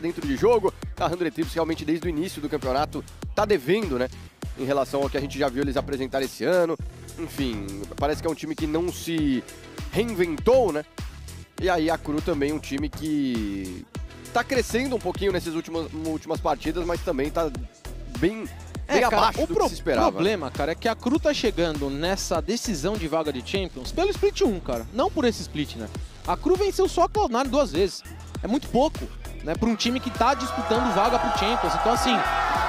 dentro de jogo. A 100 Thieves realmente desde o início do campeonato tá devendo, né? Em relação ao que a gente já viu eles apresentar esse ano. Enfim, parece que é um time que não se reinventou, né? E aí a Cru também é um time que tá crescendo um pouquinho nessas últimas, últimas partidas, mas também tá bem, É, cara, abaixo o do pro- que se esperava. O problema, cara, é que a Cru tá chegando nessa decisão de vaga de Champions pelo Split 1, cara. Não por esse split, né? A Cru venceu só a Cloud9 duas vezes. É muito pouco, né? Pra um time que tá disputando vaga pro Champions. Então, assim,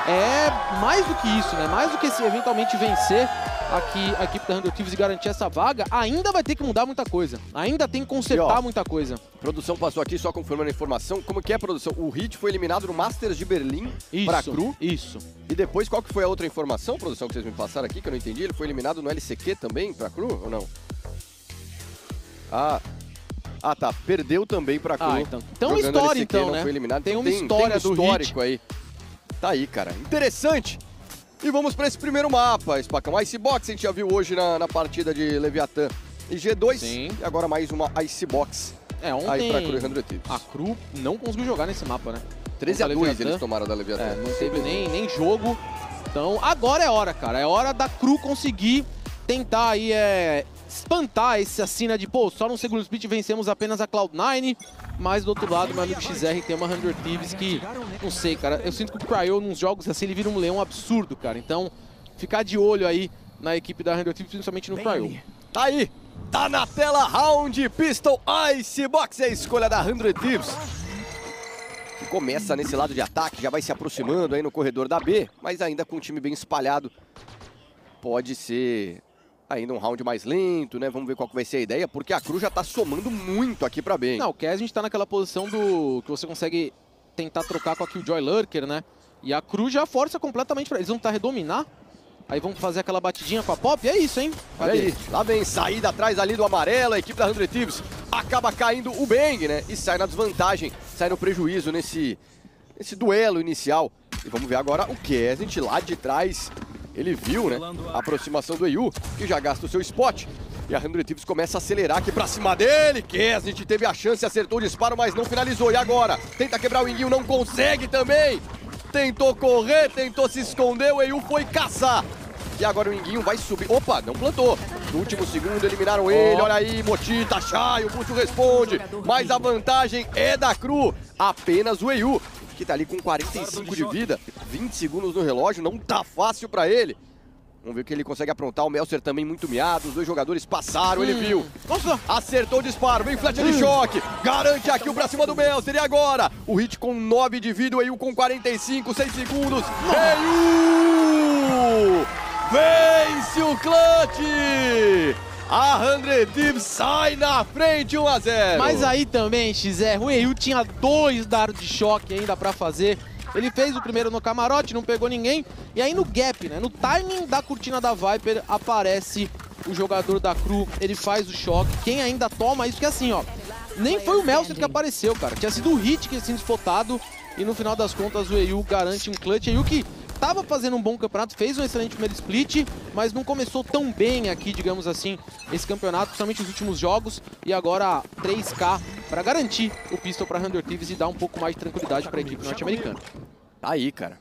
é mais do que isso, né? Mais do que se eventualmente vencer aqui a equipe da 100 Thieves e garantir essa vaga, ainda vai ter que mudar muita coisa. Ainda tem que consertar ó, muita coisa. Produção passou aqui só confirmando a informação. Como que é, produção? O Hit foi eliminado no Masters de Berlim pra Cru. isso. E depois, qual que foi a outra informação, produção, que vocês me passaram aqui, que eu não entendi? Ele foi eliminado no LCQ também pra Cru ou não? Ah, ah tá. Perdeu também pra Cru. Ah, então. Tem uma Jogando história, então, né? Foi eliminado. Tem Então uma história tem um do histórico aí. Tá aí, cara. Interessante. E vamos pra esse primeiro mapa, Spacão. Icebox a gente já viu hoje na, na partida de Leviathan e G2. Sim. E agora mais uma Icebox É, aí ontem pra Cru e 100 Thieves. a Cru não conseguiu jogar nesse mapa, né? 13 a contra 2 Leviathan. eles tomaram da Leviathan. É, não teve nem, nem jogo. Então agora é hora, cara. É hora da Cru conseguir tentar aí é, espantar essa cena de, pô, só no segundo split vencemos apenas a Cloud9. Mas do outro lado, meu amigo XR tem uma 100 Thieves que, não sei, cara. Eu sinto que o Cryo, nos jogos assim, ele vira um leão absurdo, cara. Então, ficar de olho aí na equipe da 100 Thieves, principalmente no Cryo. Tá aí, tá na tela, Round Pistol Icebox, é a escolha da 100 Thieves. Que começa nesse lado de ataque, já vai se aproximando aí no corredor da B, mas ainda com um time bem espalhado. Pode ser ainda um round mais lento, né? Vamos ver qual vai ser a ideia, porque a Cruz já tá somando muito aqui pra B. hein? Não, o Cass a gente tá naquela posição do que você consegue tentar trocar com a Killjoy Lurker, né? E a Cruz já força completamente pra eles. Vão tentar redominar. Aí vão fazer aquela batidinha com a Pop. E é isso, hein? Olha aí, lá vem saída atrás ali do amarelo, a equipe da 100 Thieves acaba caindo o Bang, né? E sai na desvantagem, sai no prejuízo nesse, nesse duelo inicial. E vamos ver agora o Kesnet lá de trás. Ele viu, né? A aproximação do EU, que já gasta o seu spot. E a 100 Thieves começa a acelerar aqui pra cima dele. Kesnet teve a chance, acertou o disparo, mas não finalizou. E agora? Tenta quebrar o Inguinho, não consegue também. Tentou correr, tentou se esconder, o EU foi caçar. E agora o Inguinho vai subir. Opa, não plantou. No último segundo eliminaram ele. Olha aí, Motita, Chay, o Búcio responde. Mas a vantagem é da Cru. Apenas o EU, que tá ali com 45 de vida. 20 segundos no relógio, não tá fácil pra ele. Vamos ver o que ele consegue aprontar. O Melser também muito miado. Os dois jogadores passaram, ele viu. Nossa! Acertou o disparo, vem flecha de choque. Garante a kill pra cima do Melser. E agora? O Hit com 9 de vida, o EU com 45, 6 segundos. EU! Vence o clutch! A 100 Thieves sai na frente 1 a 0. Mas aí também, XR, EU tinha dois dardos de choque ainda pra fazer. Ele fez o primeiro no camarote, não pegou ninguém. E aí no gap, né? No timing da cortina da Viper, aparece o jogador da Cru. Ele faz o choque. Quem ainda toma isso que é assim, ó. Nem foi o Melcer que apareceu, cara. Tinha sido o Hit que tinha sido. E no final das contas o EU garante um clutch. EU que tava fazendo um bom campeonato, fez um excelente primeiro split, mas não começou tão bem aqui, digamos assim, esse campeonato, principalmente os últimos jogos. E agora 3K para garantir o pistol para 100 Thieves e dar um pouco mais de tranquilidade para a equipe norte-americana. Tá aí, cara.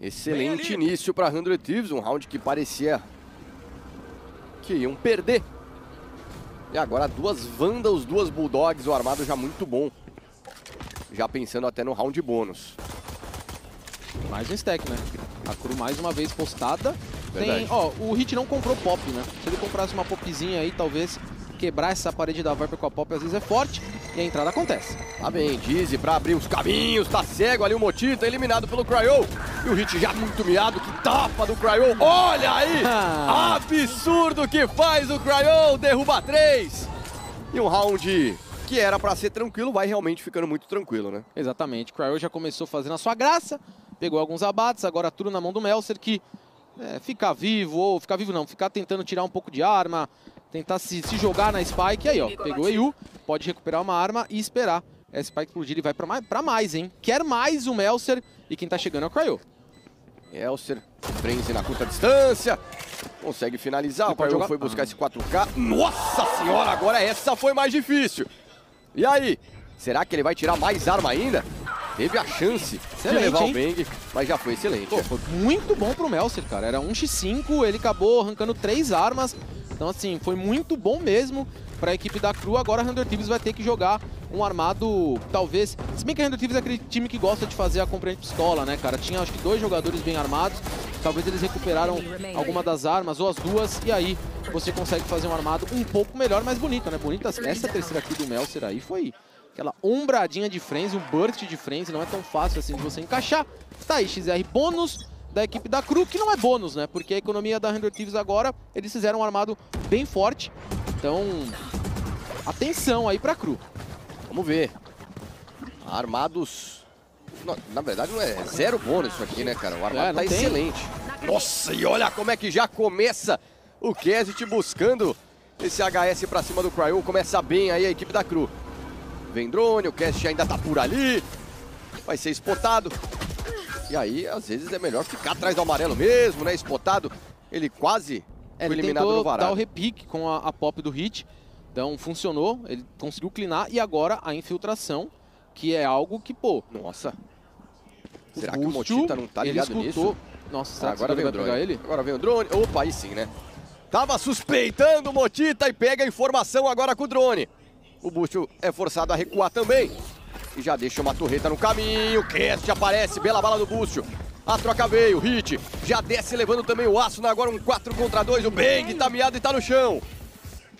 Excelente início pra 100 Thieves, um round que parecia que iam perder. E agora duas Vandals, duas Bulldogs, o armado já muito bom. Já pensando até no round bônus. Mais um stack, né? A Cru mais uma vez postada. Verdade. Tem, ó, o Hit não comprou pop, né? Se ele comprasse uma popzinha aí, talvez quebrar essa parede da Viper com a pop às vezes é forte e a entrada acontece. Lá vem Dizzy pra abrir os caminhos, tá cego ali o Motita, eliminado pelo Cryo. E o Hit já muito miado, que tapa do Cryo. Olha aí! Absurdo que faz o Cryo, derruba três. E um round que era pra ser tranquilo, vai realmente ficando muito tranquilo, né? Exatamente. Cryo já começou fazendo a sua graça, pegou alguns abates, agora tudo na mão do Melser, que é, ficar vivo, ou ficar vivo não, ficar tentando tirar um pouco de arma, tentar se, se jogar na Spike. Aí, ó, pegou o EU, pode recuperar uma arma e esperar a Spike explodir. Ele vai pra mais, pra mais, hein? Quer mais o Melser e quem tá chegando é o Cryo. Elser, Frenzy na curta distância, consegue finalizar, o Cryo foi buscar esse 4K. Nossa senhora, agora essa foi mais difícil. E aí, será que ele vai tirar mais arma ainda? Teve a chance Excelente, de levar o Bang, mas já foi excelente. Pô, foi muito bom pro Melser, cara. Era 1x5, ele acabou arrancando três armas. Então, assim, foi muito bom mesmo para a equipe da Cru. Agora a Thunder Thieves vai ter que jogar um armado, talvez... Se bem que a Thunder Thieves é aquele time que gosta de fazer a compra de pistola, né, cara? Tinha, acho que, dois jogadores bem armados. Talvez eles recuperaram alguma das armas, ou as duas, e aí você consegue fazer um armado um pouco melhor, mais bonito, né? Bonita. Essa terceira aqui do Melser aí foi aquela ombradinha de frenzy, um burst de frenzy, não é tão fácil assim de você encaixar. Tá aí, XR bônus da equipe da Cru, que não é bônus, né? Porque a economia da Render Thieves agora, eles fizeram um armado bem forte. Então, atenção aí pra Cru. Vamos ver. Armados... Não, na verdade, não é zero bônus isso aqui, né, cara? O armado É, tá tem. excelente. Nossa, e olha como é que já começa o Kesit buscando esse HS pra cima do Cryo. Começa bem aí a equipe da Cru. Vem drone, o Cast ainda tá por ali. Vai ser spotado. E aí, às vezes, é melhor ficar atrás do amarelo mesmo, né? Spotado. Ele quase É, foi ele eliminado no dar o repique com a, a pop do hit. Então, funcionou. Ele conseguiu cleanar. E agora, a infiltração, que é algo que, pô... Nossa. o Será que o Motita não tá ele ligado escutou... nisso? Nossa, Ah, será agora que vem ele o vai drone. pegar ele? Agora vem o drone. Opa, aí sim, né? Tava suspeitando o Motita e pega a informação agora com o drone. O Bústio é forçado a recuar também. E já deixa uma torreta no caminho. Cast aparece, bela bala do Bústio. A troca veio, hit. Já desce levando também o aço. Agora um 4 contra 2. O Bang tá miado e tá no chão.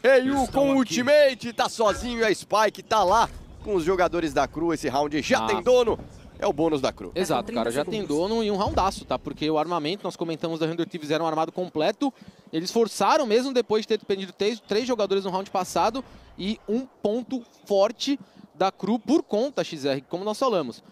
Eiu com o ultimate. Tá sozinho e a Spike tá lá com os jogadores da Cru. Esse round já Ah. tem dono. É o bônus da Cru. Exato, 30 cara, já tem segundos. dono e um roundaço, tá? Porque o armamento, nós comentamos da Render Thieves, era um armado completo. Eles forçaram mesmo depois de ter dependido três, três jogadores no round passado e um ponto forte da Cru por conta, XR, como nós falamos.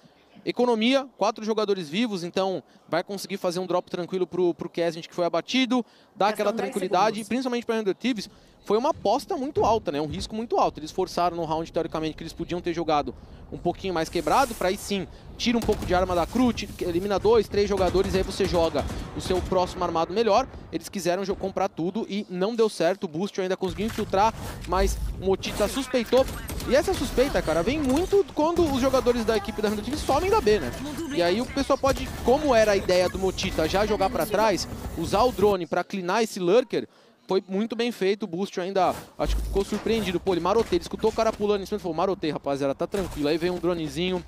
Economia, quatro jogadores vivos, então vai conseguir fazer um drop tranquilo pro, pro Kesint que foi abatido, dá aquela 10 tranquilidade, segundos. principalmente para Render Thieves, foi uma aposta muito alta, né? Um risco muito alto. Eles forçaram no round, teoricamente, que eles podiam ter jogado um pouquinho mais quebrado, para aí sim, tira um pouco de arma da Cru, elimina dois, três jogadores, aí você joga o seu próximo armado melhor. Eles quiseram comprar tudo e não deu certo. O Boost ainda conseguiu infiltrar, mas o Motita suspeitou. E essa suspeita, cara, vem muito quando os jogadores da equipe da Random Team somem da B, né? E aí o pessoal pode, como era a ideia do Motita já jogar pra trás, usar o drone pra clinar esse lurker, foi muito bem feito. O Boost ainda, acho que ficou surpreendido. Pô, ele maroteia, ele escutou o cara pulando em cima e falou, marotei, rapaziada, tá tranquilo. Aí veio um dronezinho,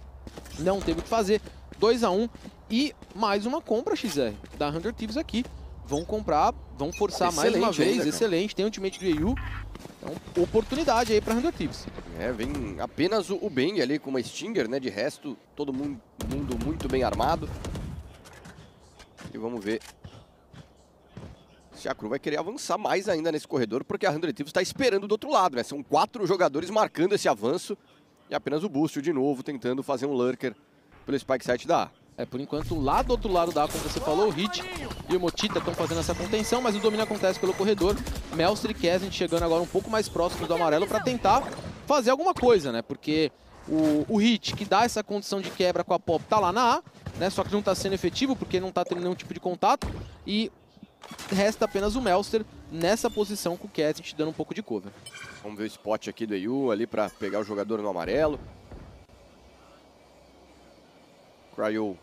não teve o que fazer. 2x1 e mais uma compra, XR, da Hunter Thieves aqui. Vão comprar, vão forçar mais uma Excelente vez, ainda, excelente. Tem o ultimate do EU. Então, oportunidade aí pra Hunter Thieves. É, vem apenas o, o Bang ali com uma Stinger, né? De resto, todo mundo, mundo muito bem armado. E vamos ver se a Cru vai querer avançar mais ainda nesse corredor, porque a 100 Thieves está esperando do outro lado, né? São quatro jogadores marcando esse avanço e apenas o Boost de novo tentando fazer um lurker pelo Spike Site da A. É, por enquanto, lá do outro lado da, como você falou, o Hit e o Motita estão fazendo essa contenção, mas o domínio acontece pelo corredor. Melster e Kesent chegando agora um pouco mais próximos do amarelo para tentar fazer alguma coisa, né? Porque o, o Hit, que dá essa condição de quebra com a Pop, tá lá na A, né? Só que não tá sendo efetivo porque não tá tendo nenhum tipo de contato. E resta apenas o Melster nessa posição com o Kesent dando um pouco de cover. Vamos ver o spot aqui do EU ali para pegar o jogador no amarelo. Cryo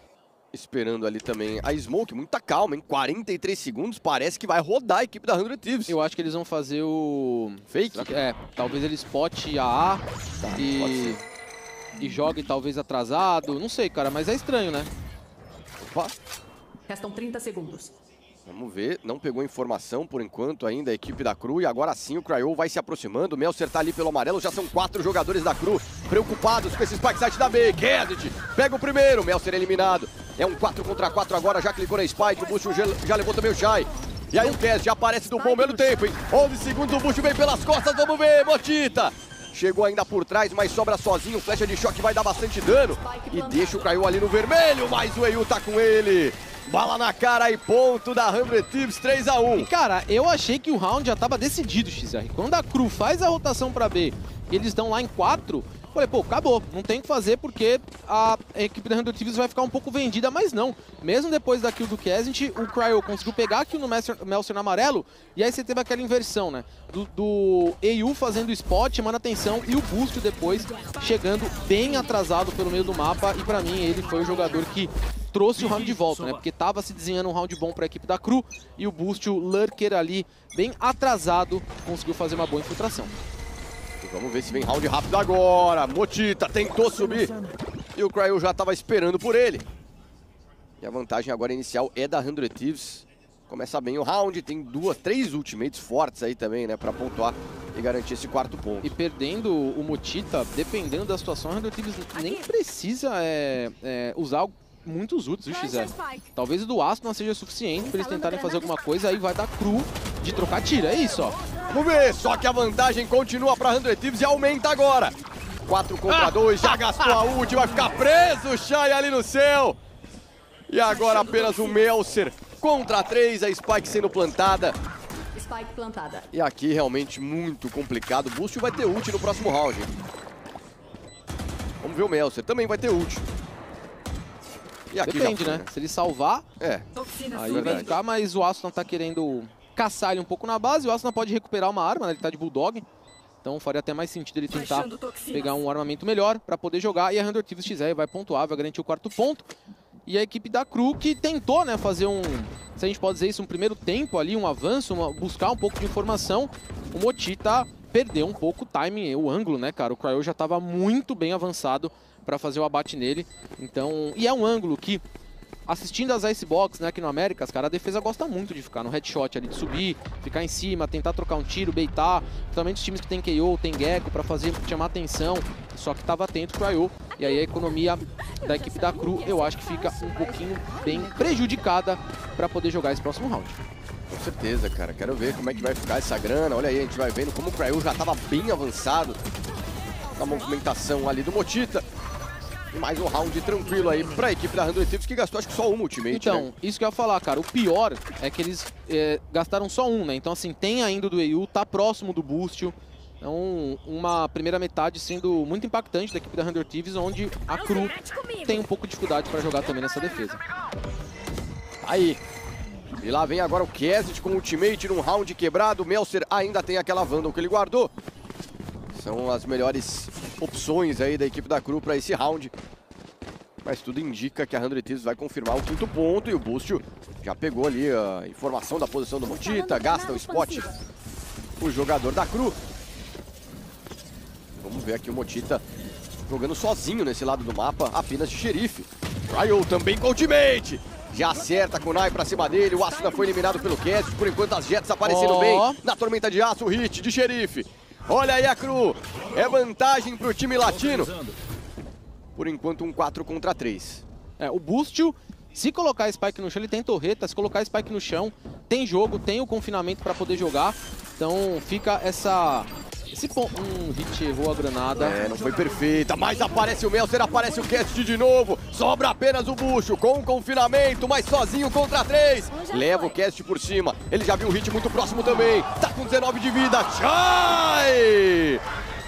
esperando ali também a Smoke, muita calma, em 43 segundos, parece que vai rodar a equipe da 100 Thieves. Eu acho que eles vão fazer o... Fake? Que- É, talvez ele spot a A pode e, e jogue talvez atrasado. Não sei, cara, mas é estranho, né? Opa, Restam 30 segundos. Vamos ver, não pegou informação por enquanto ainda a equipe da Cru. E agora sim o Cryo vai se aproximando, o Melcer tá ali pelo amarelo, já são quatro jogadores da Cru preocupados com esse spike site da B, Kedet pega o primeiro, Melcer eliminado, é um 4 contra 4 agora, já clicou na spike, o Bush já, levou também o Shai. E aí o Kes já aparece do bom meio tempo, hein? 11 segundos, o Bush vem pelas costas, vamos ver, Motita! Chegou ainda por trás, mas sobra sozinho, flecha de choque vai dar bastante dano. E deixa o Cryo ali no vermelho, mas o EU tá com ele. Bala na cara e ponto da 100 Thieves, 3 a 1 Cara, eu achei que o round já tava decidido, XR. Quando a Cru faz a rotação pra B eles estão lá em 4, Falei, pô, acabou. Não tem o que fazer porque a equipe da 100 Thieves vai ficar um pouco vendida, mas não. Mesmo depois da kill do Kazint, o Cryo conseguiu pegar a kill no Melser no amarelo e aí você teve aquela inversão, né? Do, do EU fazendo spot, chamando atenção e o Boost depois chegando bem atrasado pelo meio do mapa e pra mim ele foi o jogador que trouxe o round de volta, né? Porque tava se desenhando um round bom para a equipe da Cru e o Boost, o Lurker ali, bem atrasado, conseguiu fazer uma boa infiltração. Vamos ver se vem round rápido agora. Motita tentou subir. E o Cryo já estava esperando por ele. E a vantagem agora inicial é da 100 Thieves. Começa bem o round, tem duas, três ultimates fortes aí também, né, para pontuar e garantir esse quarto ponto. E perdendo o Motita, dependendo da situação, a 100 Thieves nem precisa é, é, usar muitos ults, viu, XZ? Talvez o do Astro não seja suficiente para eles tentarem fazer alguma coisa, aí vai dar cru de trocar tiro, é isso, ó. Vamos ver, só que a vantagem continua para 100 Thieves e aumenta agora. 4 contra 2, já gastou a ult, vai ficar preso o Shai ali no céu. E agora apenas o Melser contra 3, a Spike sendo plantada. Spike plantada. E aqui realmente muito complicado. O Boost vai ter ult no próximo round. Vamos ver o Melser, também vai ter ult. Depende, né? né? Se ele salvar, é. aí vai ficar, mas o Aston tá querendo caçar ele um pouco na base. O Aston pode recuperar uma arma, né? Ele tá de Bulldog. Então faria até mais sentido ele tentar pegar um armamento melhor para poder jogar. E a Hunter Thieves XR vai pontuar, vai garantir o quarto ponto. E a equipe da Cru que tentou né, fazer um, se a gente pode dizer isso, um primeiro tempo ali, um avanço, uma, buscar um pouco de informação. O Motita perdeu um pouco o timing, o ângulo, né, cara? O Cryo já estava muito bem avançado para fazer o abate nele. Então, e é um ângulo que assistindo as Icebox, né, aqui no Américas, cara, a defesa gosta muito de ficar no headshot ali, de subir, ficar em cima, tentar trocar um tiro, beitar. Principalmente os times que tem KO, tem Gecko, pra fazer, chamar atenção. Só que tava atento pro IO. E aí a economia da equipe da Cru, eu acho que fica um pouquinho bem prejudicada pra poder jogar esse próximo round. Com certeza, cara. Quero ver como é que vai ficar essa grana. Olha aí, a gente vai vendo como o Cryo já tava bem avançado na movimentação ali do Motita. E mais um round tranquilo aí pra equipe da Random Thieves, que gastou acho que só um ultimate, Então, né? isso que eu ia falar, cara. O pior é que eles é, gastaram só um, né? Então, assim, tem ainda do EU, tá próximo do Boost. Então, uma primeira metade sendo muito impactante da equipe da Random Thieves, onde a Cru tem um pouco de dificuldade para jogar também nessa defesa. Aí. E lá vem agora o Kesit com ultimate num round quebrado. O Melser ainda tem aquela Vandal que ele guardou. São as melhores opções aí da equipe da Cru para esse round. Mas tudo indica que a 100 Thieves vai confirmar o quinto ponto e o Boost já pegou ali a informação da posição do Motita, gasta o spot o jogador da Cru. Vamos ver aqui o Motita jogando sozinho nesse lado do mapa, apenas de xerife. Ryo também com ultimate. Já acerta com o Nai pra cima dele, o Asuna foi eliminado pelo Cassius, por enquanto as Jets aparecendo oh. bem na tormenta de aço, o hit de xerife. Olha aí a Cru. É vantagem para o time latino. Por enquanto, um 4 contra 3. É, o Bústio, se colocar Spike no chão, ele tem torreta. Se colocar Spike no chão, tem jogo, tem o confinamento para poder jogar. Então fica essa esse ponto... Hum, Hit errou a granada. É, não foi perfeita, mas aparece o Melser, aparece o Cast de novo. Sobra apenas o Bucho, com confinamento, mas sozinho contra três. Leva o Cast por cima. Ele já viu o Hit muito próximo também. Tá com 19 de vida. Chai!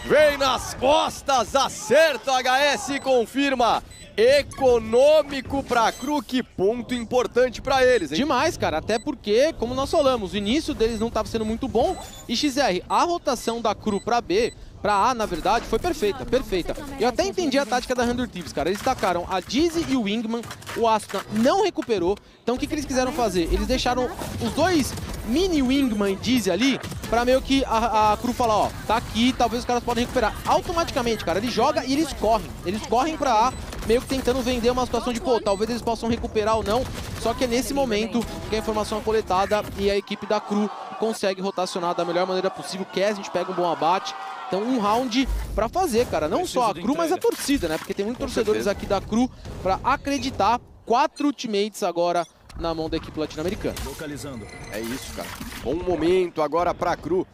Vem nas costas, acerta HS e confirma econômico para a Cru, que ponto importante para eles, hein? Demais, cara, até porque, como nós falamos, o início deles não estava sendo muito bom e XR, a rotação da Cru para B Pra A, na verdade, foi perfeita, perfeita. Eu até entendi a tática da Hunter Thieves, cara. Eles tacaram a Dizzy e o Wingman, o Asuna não recuperou. Então o que, que eles quiseram fazer? Eles deixaram os dois mini Wingman e Dizzy ali pra meio que a, a Cru falar, ó, tá aqui, talvez os caras podem recuperar. Automaticamente, cara, ele joga e eles correm. Eles correm pra A, meio que tentando vender uma situação de, pô, talvez eles possam recuperar ou não. Só que é nesse momento que a informação é coletada e a equipe da Cru consegue rotacionar da melhor maneira possível. Quer a gente pega um bom abate. Então um round pra fazer, cara. Não Preciso só a Cru, mas a torcida, né? Porque tem muitos torcedores aqui da Cru pra acreditar. Quatro ultimates agora na mão da equipe latino-americana. Localizando. É isso, cara. Bom momento agora pra Cru.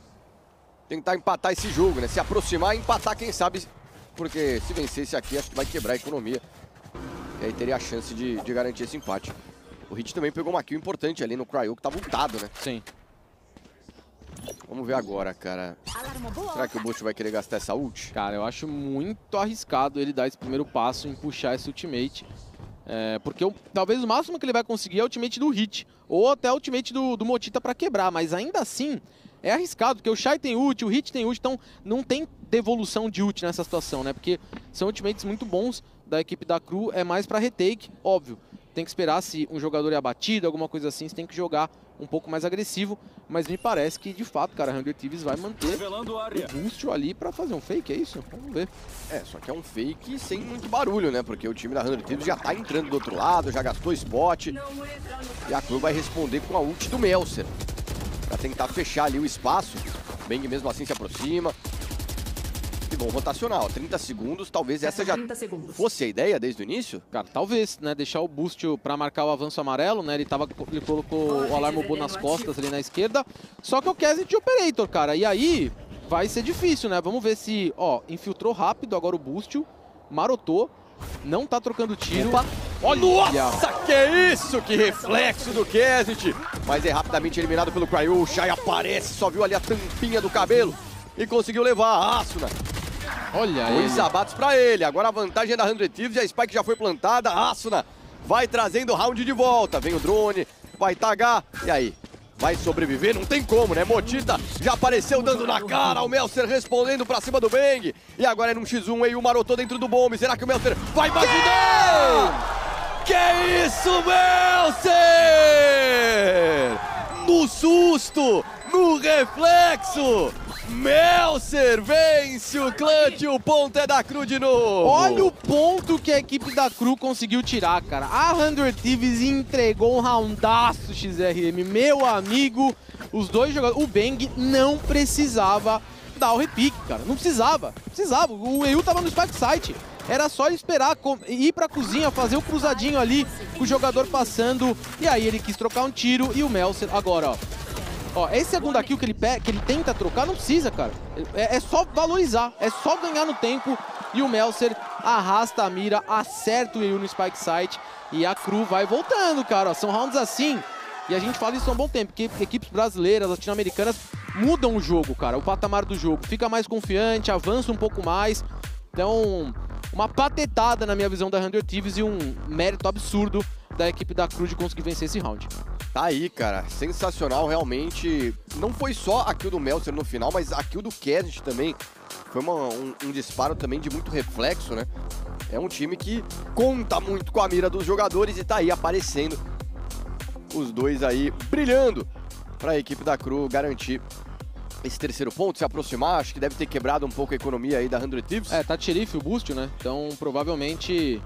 Tentar empatar esse jogo, né? Se aproximar e empatar, quem sabe. Porque se vencesse aqui, acho que vai quebrar a economia. E aí teria a chance de, de garantir esse empate. O Hit também pegou uma kill importante ali no Cryo, que tá voltado, né? Sim. Vamos ver agora, cara. Será que o Boost vai querer gastar essa ult? Cara, eu acho muito arriscado ele dar esse primeiro passo em puxar esse ultimate. É, porque o, talvez o máximo que ele vai conseguir é o ultimate do Hit. Ou até o ultimate do, do Motita pra quebrar. Mas ainda assim, é arriscado, porque o Shai tem ult, o Hit tem ult. Então não tem devolução de ult nessa situação, né? Porque são ultimates muito bons da equipe da Cru. É mais pra retake, óbvio tem que esperar se um jogador é abatido, alguma coisa assim, você tem que jogar um pouco mais agressivo, mas me parece que de fato, cara, Hunger Thieves vai manter o boost ali pra fazer um fake, é isso? Vamos ver. É, só que é um fake sem muito barulho, né? Porque o time da Hunger Thieves já tá entrando do outro lado, já gastou spot. E a Crew vai responder com a ult do Melser. Pra tentar fechar ali o espaço. Bang mesmo assim se aproxima bom rotacional. 30 segundos, talvez essa já fosse a ideia desde o início? Cara, talvez, né? Deixar o boost pra marcar o avanço amarelo, né? Ele, tava, ele colocou o alarme bobo nas costas ali na esquerda. Só que o Kessit de Operator, cara. E aí vai ser difícil, né? Vamos ver se, ó, infiltrou rápido agora o boost, marotou. Não tá trocando tiro. Opa. Olha, nossa, que isso! Que reflexo do Kessit! Mas é rapidamente eliminado pelo Cryo. O Shai aparece, só viu ali a tampinha do cabelo e conseguiu levar a Asuna. Olha Dois ele. abates pra ele. Agora a vantagem é da 100 Thieves e a Spike já foi plantada. Asuna vai trazendo o round de volta. Vem o drone, vai tagar. E aí? Vai sobreviver? Não tem como, né? Motita já apareceu dando na cara. O Melser respondendo pra cima do Bang. E agora é num X1 aí o marotou dentro do bombe. Será que o Melser vai imaginar? Que isso, Melser? No susto, no reflexo. Melser vence o clutch, o ponto é da Cru de novo. Olha o ponto que a equipe da Cru conseguiu tirar, cara. A 100 Thieves entregou um roundaço XRM. Meu amigo, os dois jogadores... O Bang não precisava dar o repique, cara. Não precisava, precisava. O EU tava no Spike Site. Era só esperar ir pra cozinha, fazer o cruzadinho ali, o jogador passando. E aí ele quis trocar um tiro e o Melser agora, ó Ó, esse segundo kill que ele, que ele tenta trocar, não precisa, cara. É, é só valorizar, é só ganhar no tempo. E o Melser arrasta a mira, acerta o EU no Spike Site. E a Cru vai voltando, cara. Ó, são rounds assim. E a gente fala isso há um bom tempo, porque equipes brasileiras, latino-americanas, mudam o jogo, cara. O patamar do jogo. Fica mais confiante, avança um pouco mais. Então, uma patetada na minha visão da 100 Thieves e um mérito absurdo da equipe da Cru de conseguir vencer esse round. Tá aí, cara. Sensacional, realmente. Não foi só a kill do Meltzer no final, mas a kill do Kennedy também. Foi uma, um, um, disparo também de muito reflexo, né? É um time que conta muito com a mira dos jogadores e tá aí aparecendo. Os dois aí brilhando para a equipe da Cru garantir esse terceiro ponto, se aproximar. Acho que deve ter quebrado um pouco a economia aí da 100 Thieves. É, tá xerife o boost, né? Então provavelmente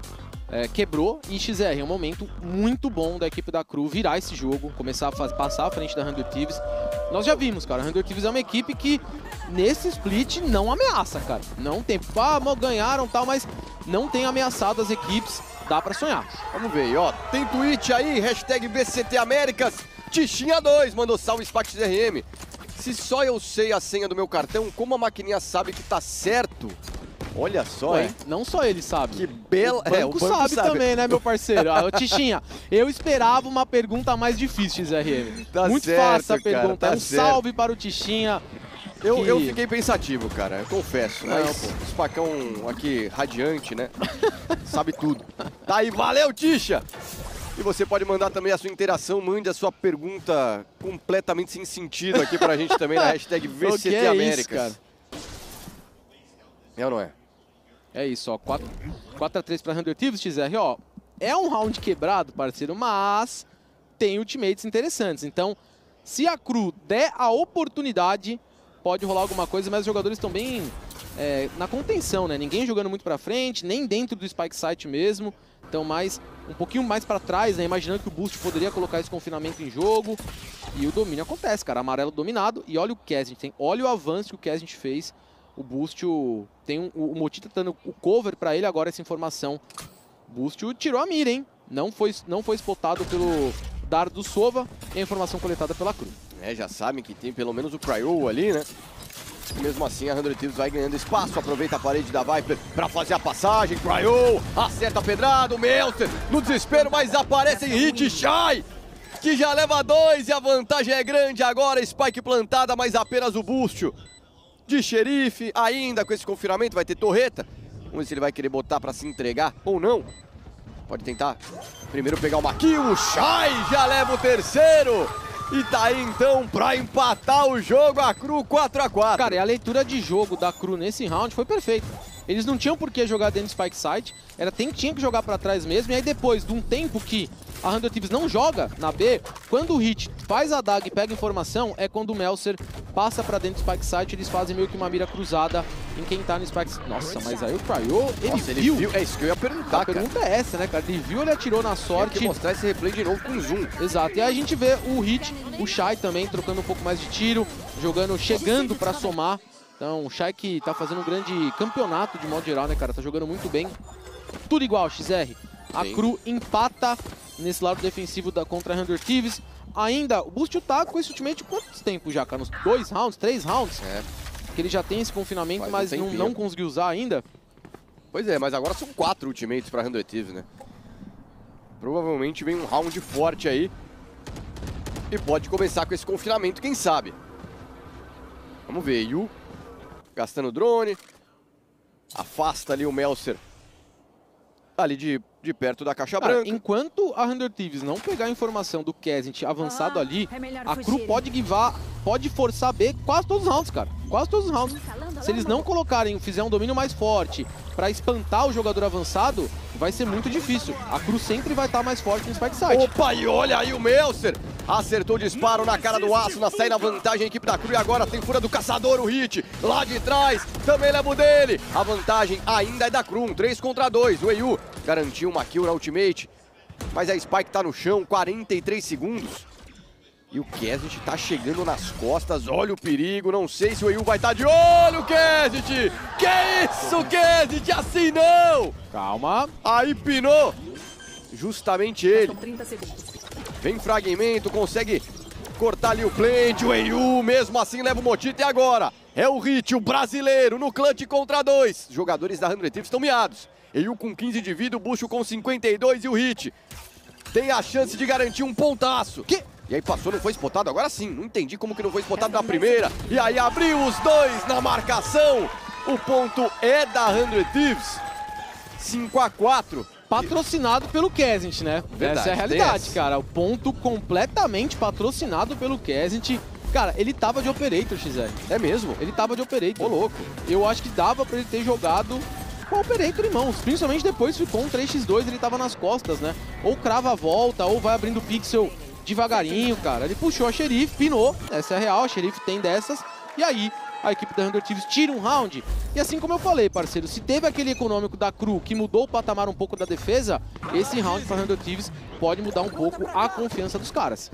é, quebrou e XR é um momento muito bom da equipe da Cru virar esse jogo, começar a passar à frente da Hunger Thieves. Nós já vimos, cara, a Hunger Thieves é uma equipe que nesse split não ameaça, cara. Não tem, ah, ganharam tal, mas não tem ameaçado as equipes, dá pra sonhar. Vamos ver, ó, tem tweet aí, hashtag BCT Américas, Tichinha2 mandou salve Spax RM. Se só eu sei a senha do meu cartão, como a maquininha sabe que tá certo? Olha só, Ué, hein? Não só ele sabe. Que bela... O banco, é, o banco sabe, sabe, também, né, meu parceiro? ah, Tichinha, eu esperava uma pergunta mais difícil, XRM. Tá Muito certo, fácil essa pergunta. Cara, tá um certo. salve para o Tichinha. Eu, que... eu fiquei pensativo, cara, eu confesso. Não, mas pô. esse pacão aqui, radiante, né? sabe tudo. Tá aí, valeu, Ticha! E você pode mandar também a sua interação, mande a sua pergunta completamente sem sentido aqui pra gente também na hashtag VCT é Américas. Isso, é ou não é? É isso, ó. 4x3 para Hunter Thieves, XR, ó. É um round quebrado, parceiro, mas tem ultimates interessantes. Então, se a Cru der a oportunidade, pode rolar alguma coisa, mas os jogadores estão bem é, na contenção, né? Ninguém jogando muito pra frente, nem dentro do Spike Site mesmo. Então, mais um pouquinho mais pra trás, né? Imaginando que o Boost poderia colocar esse confinamento em jogo. E o domínio acontece, cara. Amarelo dominado. E olha o Kessint, tem. Olha o avanço que o Kessint fez o Bústio tem um, o Motita tá dando o cover para ele agora essa informação. Bústio tirou a mira, hein? Não foi, não foi spotado pelo dardo do Sova e a informação coletada pela Cru. É, já sabem que tem pelo menos o Cryo ali, né? Mesmo assim, a 100 Thieves vai ganhando espaço, aproveita a parede da Viper para fazer a passagem. Cryo acerta a pedrada, o Melter no desespero, mas aparece hit Shai, que já leva dois e a vantagem é grande agora. Spike plantada, mas apenas o Bústio de xerife, ainda com esse confinamento, vai ter torreta. Vamos ver se ele vai querer botar pra se entregar ou não. Pode tentar primeiro pegar uma kill, o Shai já leva o terceiro. E tá aí então pra empatar o jogo, a Cru 4x4. Cara, e a leitura de jogo da Cru nesse round foi perfeita. Eles não tinham por que jogar dentro do Spike Site, era, tem, tinha que jogar pra trás mesmo, e aí depois de um tempo que a 100 Thieves não joga na B, quando o Hit faz a DAG e pega informação, é quando o Melser passa pra dentro do Spike Site, eles fazem meio que uma mira cruzada em quem tá no Spike. Nossa, mas aí o Cryo, ele, Nossa, ele viu. viu. É isso que eu ia perguntar, A pergunta é essa, né, cara? Ele viu, ele atirou na Tem sorte. que mostrar esse replay de novo com zoom. Exato. E aí a gente vê o Hit, o Shai também trocando um pouco mais de tiro, jogando, chegando pra somar. Então, o Shai que tá fazendo um grande campeonato de modo geral, né, cara? Tá jogando muito bem. Tudo igual, XR. A Sim. Cru empata nesse lado defensivo da contra a 100 Thieves. Ainda, o Boost tá com esse ultimate quantos tempos já, cara? Nos dois rounds, três rounds? É. Que ele já tem esse confinamento, Faz um mas não, tempinho. não conseguiu usar ainda. Pois é, mas agora são quatro ultimates pra 100 Thieves, né? Provavelmente vem um round forte aí. E pode começar com esse confinamento, quem sabe? Vamos ver, Yu gastando drone. Afasta ali o Melser. Ali de, de perto da caixa Cara, branca. enquanto a 100 Thieves não pegar a informação do Kesint avançado Ah, ali, é a Cru fugir. pode givar, pode forçar B quase todos os rounds, cara. Quase todos os rounds. Se eles não colocarem, fizer um domínio mais forte pra espantar o jogador avançado, vai ser muito difícil. A Cru sempre vai estar mais forte no Spike Side. Opa, e olha aí o Melser. Acertou o disparo na cara do aço, na saída vantagem a equipe da Cru. E agora tem fura do caçador, o hit. Lá de trás, também leva o dele. A vantagem ainda é da Cru, um 3 contra 2. O Eiu garantiu uma kill na ultimate. Mas a Spike tá no chão, 43 segundos. E o Kessit tá chegando nas costas, olha o perigo, não sei se o Eiu vai estar de olho, Kessit! Que isso, Kessit, assim não! Calma. Aí pinou justamente ele. São 30 segundos. Vem fragmento, consegue cortar ali o plant. O Eiu, mesmo assim, leva o Motito. E agora? É o Hit, o brasileiro, no clutch contra dois. Jogadores da 100 Thieves estão miados. Eiu com 15 de vida, o Bucho com 52 e o Hit. Tem a chance de garantir um pontaço. Que? E aí passou, não foi spotado? Agora sim, não entendi como que não foi spotado na primeira. E aí abriu os dois na marcação. O ponto é da 100 Thieves. 5 a 4 Patrocinado pelo Kesint, né? Verdade, Essa é a realidade, cara. O ponto completamente patrocinado pelo Kesint. Cara, ele tava de Operator, XR. É mesmo? Ele tava de Operator. Ô, louco. Eu acho que dava pra ele ter jogado com o Operator em mãos. Principalmente depois ficou um 3x2, ele tava nas costas, né? Ou crava a volta, ou vai abrindo o pixel devagarinho, cara. Ele puxou a xerife, pinou. Essa é a real, a xerife tem dessas. E aí, a equipe da 100 Thieves tira um round. E assim como eu falei, parceiro, se teve aquele econômico da Cru que mudou o patamar um pouco da defesa, esse round para 100 Thieves pode mudar um pouco a confiança dos caras.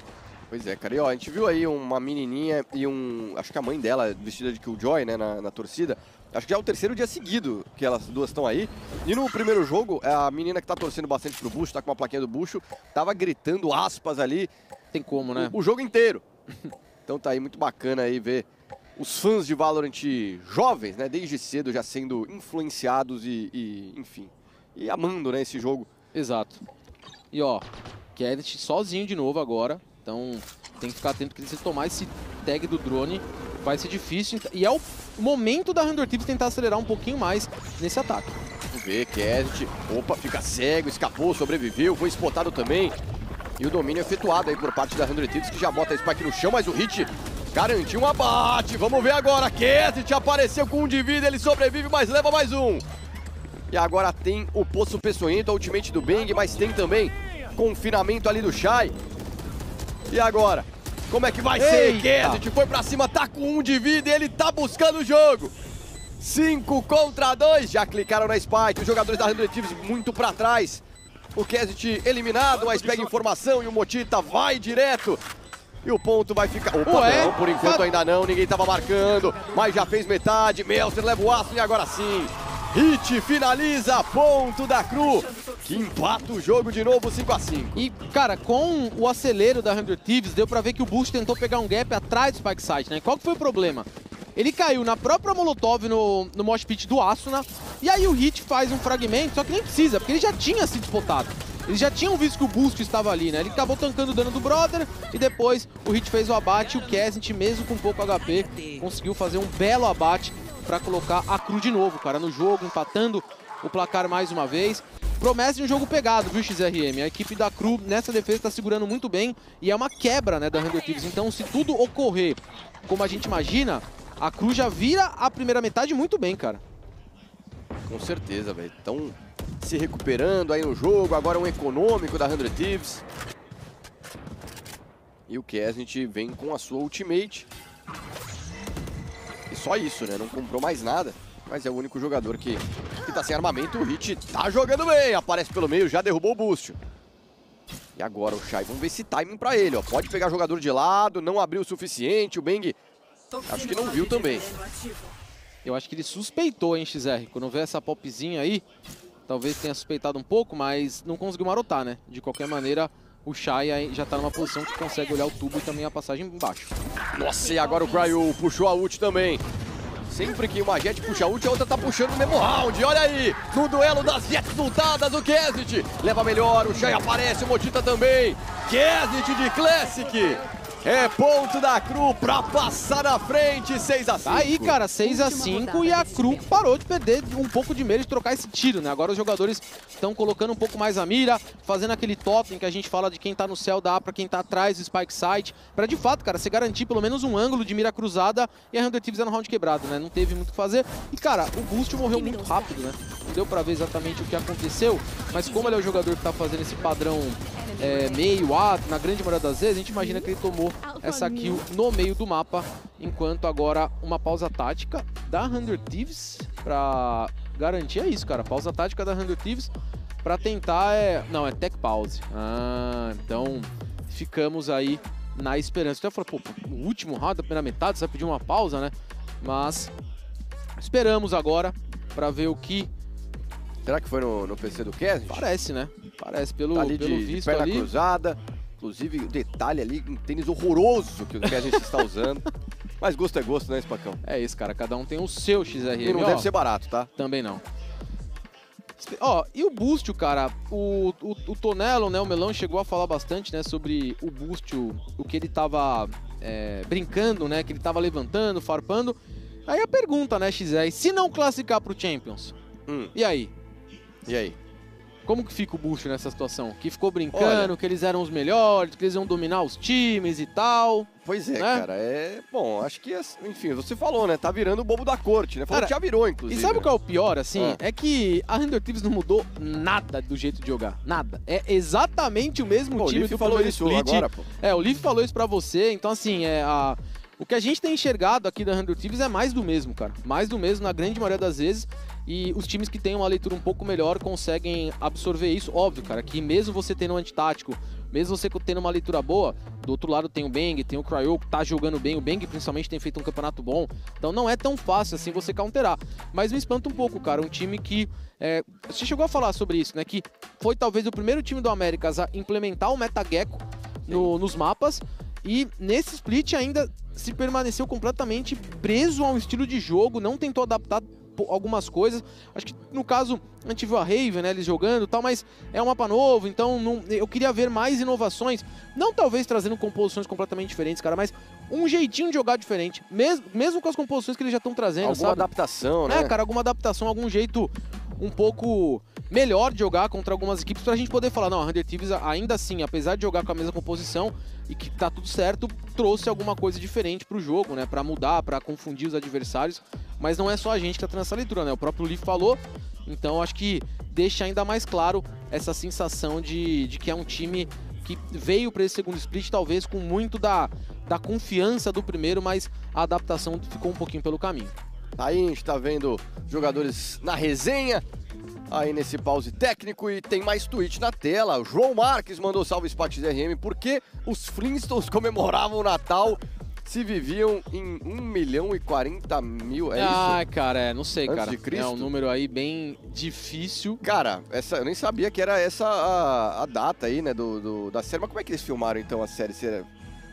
Pois é, cara. E ó, a gente viu aí uma menininha e um. Acho que a mãe dela, vestida de Killjoy, né, na, na torcida. Acho que já é o terceiro dia seguido que elas duas estão aí. E no primeiro jogo, a menina que tá torcendo bastante pro Bucho, tá com uma plaquinha do Bucho, tava gritando aspas ali Tem como, né? o, o jogo inteiro. então tá aí muito bacana aí ver os fãs de Valorant jovens, né, desde cedo já sendo influenciados e, e, enfim, e amando, né, esse jogo. Exato. E ó, Kerit sozinho de novo agora. Então tem que ficar atento que se tomar esse tag do drone vai ser difícil. E é o momento da 100 Thieves tentar acelerar um pouquinho mais nesse ataque. Vamos ver, Kessit. Opa, fica cego, escapou, sobreviveu, foi spotado também. E o domínio efetuado aí por parte da 100 Thieves, que já bota a Spike no chão, mas o Hit garantiu um abate. Vamos ver agora, Kessit apareceu com um de vida, ele sobrevive, mas leva mais um. E agora tem o Poço Peçonhento, a ultimate do Bang, mas tem também confinamento ali do Shai. E agora? Como é que vai ser? Eita! Kessit foi pra cima, tá com um de vida e ele tá buscando o jogo. 5 contra 2, já clicaram na Spike, os jogadores da 100 Thieves muito pra trás. O Kessit eliminado, mas pega informação e o Motita vai direto. E o ponto vai ficar... Opa, Ué? não, por enquanto ainda não, ninguém tava marcando, mas já fez metade. Melser leva o aço e agora sim. Hit finaliza, ponto da Cru, que empata o jogo de novo 5 a 5 E, cara, com o acelero da 100 Thieves, deu pra ver que o Boost tentou pegar um gap atrás do Spike Site, né? Qual que foi o problema? Ele caiu na própria Molotov no, no mosh pit do Asuna, e aí o Hit faz um fragmento, só que nem precisa, porque ele já tinha sido spotado. Eles já tinham visto que o Boost estava ali, né? Ele acabou tancando o dano do Brother e depois o Hit fez o abate o Kesnit, mesmo com pouco HP, conseguiu fazer um belo abate para colocar a Cru de novo, cara, no jogo, empatando o placar mais uma vez. Promessa de um jogo pegado, viu, XRM? A equipe da Cru nessa defesa está segurando muito bem e é uma quebra, né, da Hunger Thieves. Então, se tudo ocorrer como a gente imagina, a Cru já vira a primeira metade muito bem, cara. Com certeza, velho. Estão se recuperando aí no jogo. Agora um econômico da 100 Thieves. E o Kesnit vem com a sua ultimate. E só isso, né? Não comprou mais nada. Mas é o único jogador que, que tá sem armamento. O Hit tá jogando bem. Aparece pelo meio, já derrubou o Boost. E agora o Shai, vamos ver esse timing pra ele, ó. Pode pegar jogador de lado, não abriu o suficiente. O Bang, acho que não viu também. Eu acho que ele suspeitou, hein, XR? Quando vê essa popzinha aí, talvez tenha suspeitado um pouco, mas não conseguiu marotar, né? De qualquer maneira, o Shai já tá numa posição que consegue olhar o tubo e também a passagem embaixo. Nossa, e agora o Cryo puxou a ult também. Sempre que uma Jet puxa a ult, a outra tá puxando no mesmo round. Olha aí, no duelo das Jets voltadas, o Kesit leva melhor, o Shai aparece, o Motita também. Kesit de Classic. É ponto da Cru pra passar na frente, 6x5. Tá aí, cara, 6x5 e a Cru parou de perder um pouco de medo de trocar esse tiro, né? Agora os jogadores estão colocando um pouco mais a mira, fazendo aquele totem que a gente fala de quem tá no céu dá pra quem tá atrás do Spike Site, pra de fato, cara, você garantir pelo menos um ângulo de mira cruzada e a Hunter Thieves é no round quebrado, né? Não teve muito o que fazer. E, cara, o Boost morreu muito rápido, né? Não deu pra ver exatamente o que aconteceu, mas como ele é o jogador que tá fazendo esse padrão é, meio A, na grande maioria das vezes, a gente imagina que ele tomou essa kill no meio do mapa, enquanto agora uma pausa tática da Hunter Thieves pra garantir é isso, cara. Pausa tática da Hunter Thieves pra tentar é... Não, é tech pause. Ah, então ficamos aí na esperança. Então eu falei, pô, o último round da primeira metade, você vai pedir uma pausa, né? Mas esperamos agora pra ver o que... Será que foi no, no PC do Kesnit? Parece, né? Parece, pelo, Tá ali pelo de, de visto perna ali. cruzada. Inclusive, o detalhe ali, um tênis horroroso que, a gente está usando. Mas gosto é gosto, né, Espacão? É isso, cara. Cada um tem o seu XRM. E não ó. deve ser barato, tá? Também não. Ó, e o Bústio, cara, o, o, o Tonelo, né, o Melão chegou a falar bastante, né, sobre o Bústio, o que ele tava é, brincando, né, que ele tava levantando, farpando. Aí a pergunta, né, XR, se não classificar pro Champions, Hum, e aí? E aí? Como que fica o Bústio nessa situação? Que ficou brincando, Olha. que eles eram os melhores, que eles iam dominar os times e tal. Pois é, Né? cara, é... Bom, acho que, enfim, você falou, né? Tá virando o bobo da corte, né? Falou Cara, que já virou, E inclusive. sabe né? qual é o pior, assim? Ah. É que a Thunder Thieves não mudou nada do jeito de jogar. Nada. É exatamente o mesmo Pô, o time Leaf do falou isso split. agora, pô. É, o Leaf falou isso pra você, então assim, é a... O que a gente tem enxergado aqui da Thunder Thieves é mais do mesmo, cara. Mais do mesmo na grande maioria das vezes. E os times que têm uma leitura um pouco melhor conseguem absorver isso. Óbvio, cara, que mesmo você tendo um antitático, mesmo você tendo uma leitura boa, do outro lado tem o Bang, tem o Cryo que tá jogando bem. O Bang principalmente tem feito um campeonato bom. Então não é tão fácil assim você counterar. Mas me espanta um pouco, cara. Um time que. é, você chegou a falar sobre isso, né? Que foi talvez o primeiro time do Américas a implementar o Metagecko no, nos mapas. E nesse split ainda se permaneceu completamente preso a um estilo de jogo, não tentou adaptar algumas coisas. Acho que no caso a gente viu a Raven, né, eles jogando e tal, mas é um mapa novo, então não- eu queria ver mais inovações. Não talvez trazendo composições completamente diferentes, cara, mas um jeitinho de jogar diferente, mesmo, mesmo com as composições que eles já estão trazendo, Alguma sabe? adaptação, né? É, cara, alguma adaptação, algum jeito um pouco melhor de jogar contra algumas equipes pra gente poder falar, não, a Hunter Thieves ainda assim, apesar de jogar com a mesma composição e que tá tudo certo, trouxe alguma coisa diferente pro jogo, né, Pra mudar, pra confundir os adversários, mas não é só a gente que tá tendo essa leitura, né, o próprio Leaf falou, então acho que deixa ainda mais claro essa sensação de, de que é um time que veio para esse segundo split, talvez com muito da, da confiança do primeiro, mas a adaptação ficou um pouquinho pelo caminho. Aí a gente tá vendo jogadores na resenha, aí nesse pause técnico e tem mais tweet na tela. O João Marques mandou salve Sparks RM, porque os Flintstones comemoravam o Natal se viviam em 1 milhão e 40 mil, é ah, isso? cara, é, não sei, Antes cara. de Cristo? É um número aí bem difícil. Cara, essa, eu nem sabia que era essa a, a data aí, né, do, do- da série. Mas como é que eles filmaram, então, a série? Já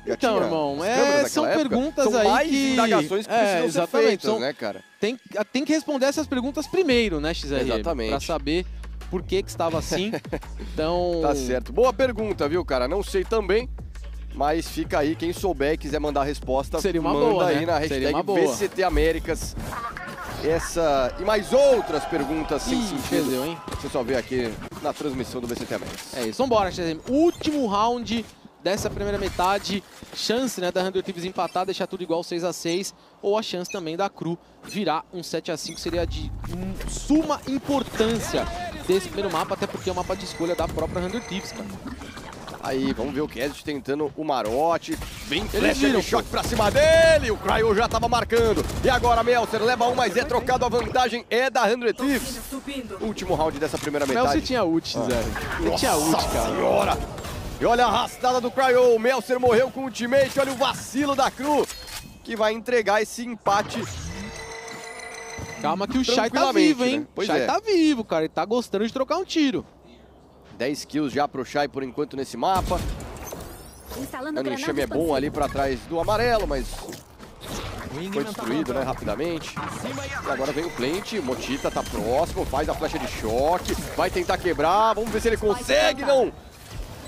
Então, irmão, é, são época? perguntas São aí mais que... indagações que é, precisam ser feitas, são- né, cara? tem, tem que responder essas perguntas primeiro, né, XRM? Exatamente. Pra saber por que que estava assim. Então... Tá certo. Boa pergunta, viu, cara? Não sei também, mas fica aí. Quem souber e quiser mandar a resposta, Seria uma manda boa, aí né? na hashtag. VCT Américas. Essa e mais outras perguntas sem Ih, sentido. perdeu, hein? Você só vê aqui na transmissão do VCT Américas. É isso, vambora, Shazam. Último round dessa primeira metade. Chance né, da 100 Thieves empatar, deixar tudo igual 6 a 6 Ou a chance também da Cru virar um 7 a 5 Seria de hum, suma importância desse primeiro mapa, até porque é um mapa de escolha da própria 100 Thieves, cara. Aí, vamos ver o Kessit tentando o marote. Vem flecha de choque pra cima dele. O Cryo já tava marcando. E agora Melser leva um, mas é trocado. A vantagem é da 100 Thieves. Último round dessa primeira metade. tinha ult, Zé. Ele tinha ult, Nossa cara. senhora! E olha a arrastada do Cryo. O Melser morreu com o ultimate. Olha o vacilo da Cru. Que vai entregar esse empate. Calma que o Shai tá vivo, hein? né? Pois Shai é. tá vivo, cara. Ele tá gostando de trocar um tiro. 10 kills já pro Shai por enquanto nesse mapa. Instalando O enxame é bom ali pra trás do amarelo, mas foi destruído, né, rapidamente. E agora vem o plant, Motita tá próximo, faz a flecha de choque, vai tentar quebrar, vamos ver se ele consegue, não!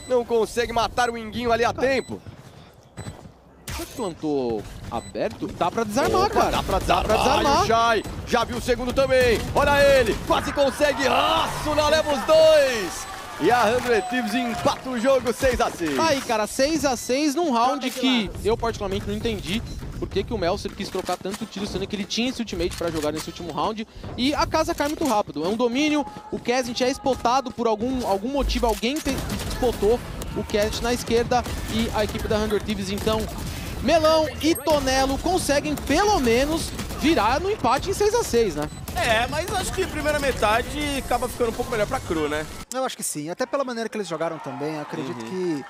Não consegue matar o Inguinho ali a tempo. Plantou aberto? Dá pra desarmar, Opa, cara. Dá pra desarmar, Dá pra desarmar. O Shai já viu o segundo também. Olha ele, quase consegue, raço, na leva os dois. E a 100 Thieves empata o jogo 6 a 6 Tá aí, cara, 6 a 6 num round que eu particularmente não entendi por que, que o Melcer quis trocar tanto tiro, sendo que ele tinha esse ultimate pra jogar nesse último round. E a casa cai muito rápido. É um domínio, o Kazint é spotado por algum, algum motivo, alguém te, spotou o Kazint na esquerda e a equipe da 100 Thieves, então, Melão e Tonelo conseguem pelo menos virar no empate em 6 a 6 né? É, mas acho que a primeira metade acaba ficando um pouco melhor pra Cru, né? Eu acho que sim, até pela maneira que eles jogaram também. eu Acredito que,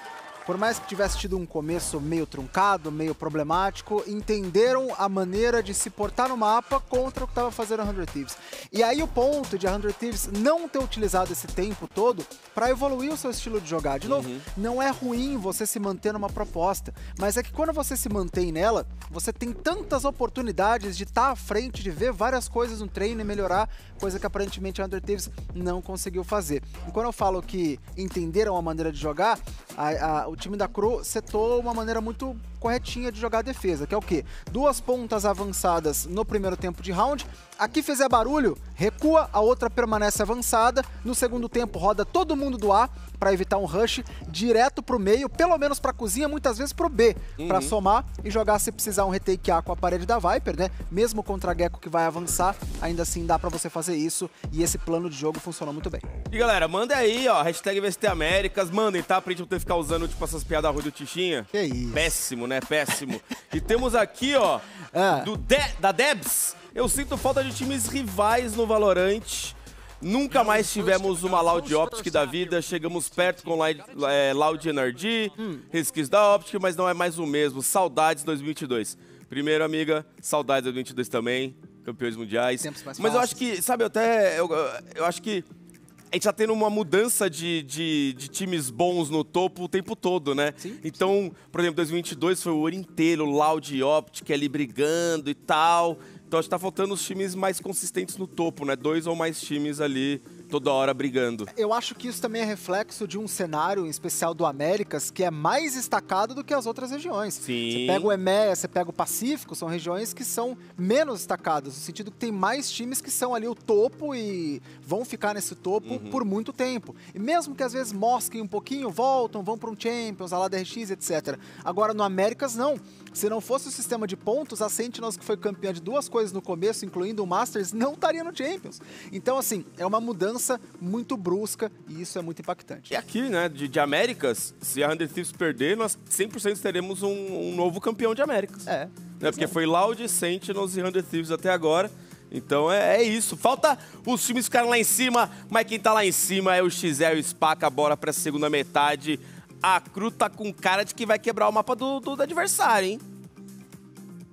por mais que tivesse tido um começo meio truncado, meio problemático, entenderam a maneira de se portar no mapa contra o que estava fazendo a 100 Thieves. E aí o ponto de a 100 Thieves não ter utilizado esse tempo todo para evoluir o seu estilo de jogar. De novo, não é ruim você se manter numa proposta, mas é que quando você se mantém nela, você tem tantas oportunidades de estar à frente, de ver várias coisas no treino e melhorar, coisa que aparentemente a 100 Thieves não conseguiu fazer. E quando eu falo que entenderam a maneira de jogar, a- a- o time da Cru setou uma maneira muito corretinha de jogar a defesa, que é o quê? Duas pontas avançadas no primeiro tempo de round, aqui fizer barulho, recua, a outra permanece avançada, no segundo tempo roda todo mundo do A para evitar um rush direto pro meio, pelo menos pra cozinha, muitas vezes pro B, pra somar e jogar se precisar um retake A com a parede da Viper, né? Mesmo contra a Gecko que vai avançar, ainda assim dá pra você fazer isso e esse plano de jogo funcionou muito bem. E galera, manda aí, ó, hashtag VST Américas, mandem, tá? Pra gente não ter que ficar usando, tipo, essas piadas ruins do Tichinha. Que isso. Péssimo, né? Péssimo. e temos aqui, ó, Ah. do De- da Debs. Eu sinto falta de times rivais no Valorant. Nunca mais tivemos uma Loud Optic da vida. Chegamos perto com Loud, é, Loud resquícios da Optic, mas não é mais o mesmo. Saudades 2022. Primeiro, amiga, saudades 2022 também. Campeões mundiais. Mas eu acho que, sabe, eu até. Eu, eu acho que a gente tá tendo uma mudança de, de, de times bons no topo o tempo todo, né? Então, por exemplo, 2022 foi o ano inteiro, Loud e Optic ali brigando e tal. Então acho que tá faltando os times mais consistentes no topo, né? Dois ou mais times ali toda hora brigando. Eu acho que isso também é reflexo de um cenário, em especial do Américas, que é mais destacado do que as outras regiões. Sim. Você pega o EMEA, você pega o Pacífico, são regiões que são menos destacadas, no sentido que tem mais times que são ali o topo e vão ficar nesse topo Uhum. por muito tempo. E mesmo que às vezes mosquem um pouquinho, voltam, vão para um Champions, a lá da RX, etc. Agora no Américas, não. Se não fosse o sistema de pontos, a Sentinels, que foi campeã de duas coisas no começo, incluindo o Masters, não estaria no Champions. Então, assim, é uma mudança muito brusca e isso é muito impactante. E aqui, né, de, de Américas, se a 100 Thieves perder, nós 100% teremos um, um novo campeão de Américas. É. né? Porque foi Loud, Sentinels e 100 Thieves até agora. Então é, é isso. Falta os times ficarem lá em cima, mas quem tá lá em cima é o XL e o Spaca. Bora pra segunda metade. A Cru tá com cara de que vai quebrar o mapa do, do, do adversário, hein?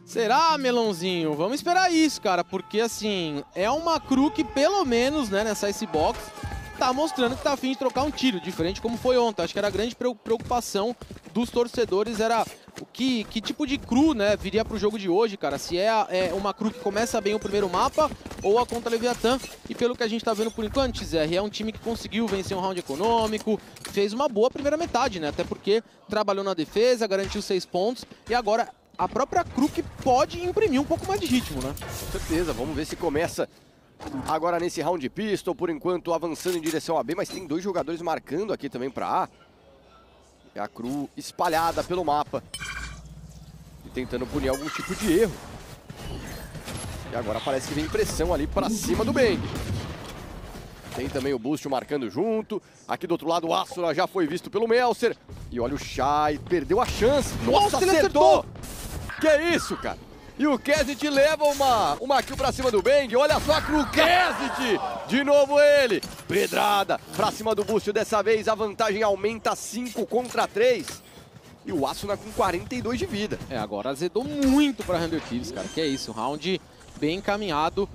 Será, Melãozinho? Vamos esperar isso, cara, porque assim, é uma cru que pelo menos, né, nessa Icebox, tá mostrando que tá afim de trocar um tiro, diferente como foi ontem. Acho que era a grande preo- preocupação dos torcedores, era o que, que tipo de cru, né, viria pro jogo de hoje, cara? Se é, é uma cru que começa bem o primeiro mapa ou a contra Leviatã. E pelo que a gente tá vendo por enquanto, XR, é um time que conseguiu vencer um round econômico, fez uma boa primeira metade, né? Até porque trabalhou na defesa, garantiu seis pontos e agora a própria cru que pode imprimir um pouco mais de ritmo, né? Com certeza, vamos ver se começa agora nesse round pistol, por enquanto avançando em direção a B, mas tem dois jogadores marcando aqui também para A. É a Cru espalhada pelo mapa. E tentando punir algum tipo de erro. E agora parece que vem pressão ali para cima do Bang. Tem também o Boost marcando junto. Aqui do outro lado o Asura já foi visto pelo Melser. E olha o Shai, perdeu a chance. Nossa, Nossa ele acertou! Que isso, cara? E o Kesit leva uma, uma kill pra cima do Bang. Olha só pro Kesit! De novo ele. Pedrada pra cima do Búcio. Dessa vez a vantagem aumenta 5 contra 3. E o Asuna com 42 de vida. É, agora azedou muito pra Render Thieves, cara. Que é isso, round bem encaminhado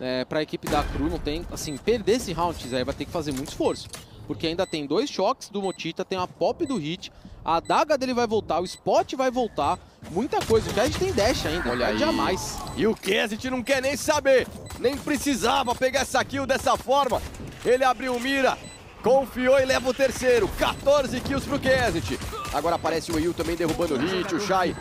é, pra equipe da Cru. Não tem, assim, perder esse round, aí vai ter que fazer muito esforço. Porque ainda tem dois choques do Motita, tem a pop do Hit, a adaga dele vai voltar, o spot vai voltar. Muita coisa, o Kesit tem dash ainda, Olha aí. jamais. E o Kesit não quer nem saber. Nem precisava pegar essa kill dessa forma. Ele abriu mira, confiou e leva o terceiro. 14 kills pro Kesit. Agora aparece o Will também derrubando o Hit, o Shai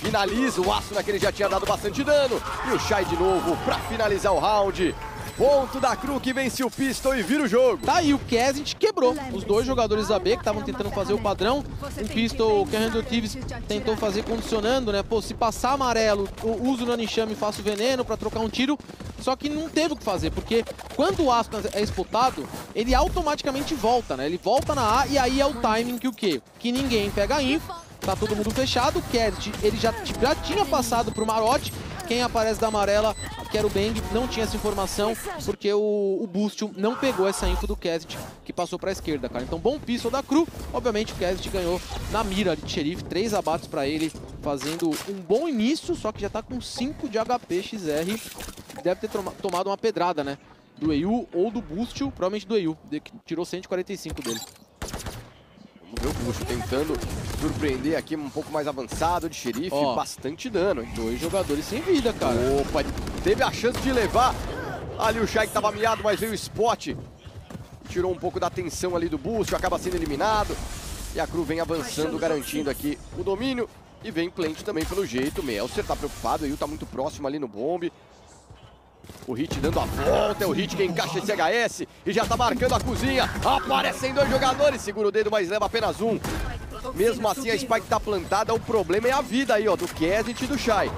finaliza o Asuna que ele já tinha dado bastante dano. E o Shai de novo pra finalizar o round. Ponto da Cru que vence o Pistol e vira o jogo. Tá aí, o Kesit quebrou. Os dois jogadores da B que estavam tentando fazer o padrão. Um pistol que a Randall Thieves tentou fazer condicionando, né? Pô, se passar amarelo, eu uso o Nanishame e faço veneno pra trocar um tiro. Só que não teve o que fazer, porque quando o Asuna é spotado, ele automaticamente volta, né? Ele volta na A e aí é o timing que o quê? Que ninguém pega a info, tá todo mundo fechado. O Kesit, ele já, já tinha passado pro Marote. Quem aparece da amarela, que era o Bang, não tinha essa informação, porque o, o Boost não pegou essa info do Kesit, que passou pra esquerda, cara. Então, bom pistol da Cru. Obviamente, o Kesit ganhou na mira de xerife, três abates pra ele, fazendo um bom início, só que já tá com 5 de HP XR. Deve ter toma- tomado uma pedrada, né? Do EU ou do Boost, provavelmente do EU, que tirou 145 dele. Vamos ver o Bucho tentando surpreender aqui um pouco mais avançado de xerife. Ó. Bastante dano? Dois jogadores sem vida, cara. Opa, teve a chance de levar. Ali o Shai que tava miado, mas veio o spot. Tirou um pouco da atenção ali do Boost, acaba sendo eliminado. E a Cru vem avançando, garantindo aqui o domínio. E vem Plant também pelo jeito. Melcer tá preocupado, o Yu tá muito próximo ali no bombe. O Hit dando a volta, é o Hit que encaixa esse HS e já tá marcando a cozinha. Aparecem dois jogadores, segura o dedo, mas leva apenas um. Mesmo assim a Spike tá plantada, o problema é a vida aí, ó, do Kesit e do Shai.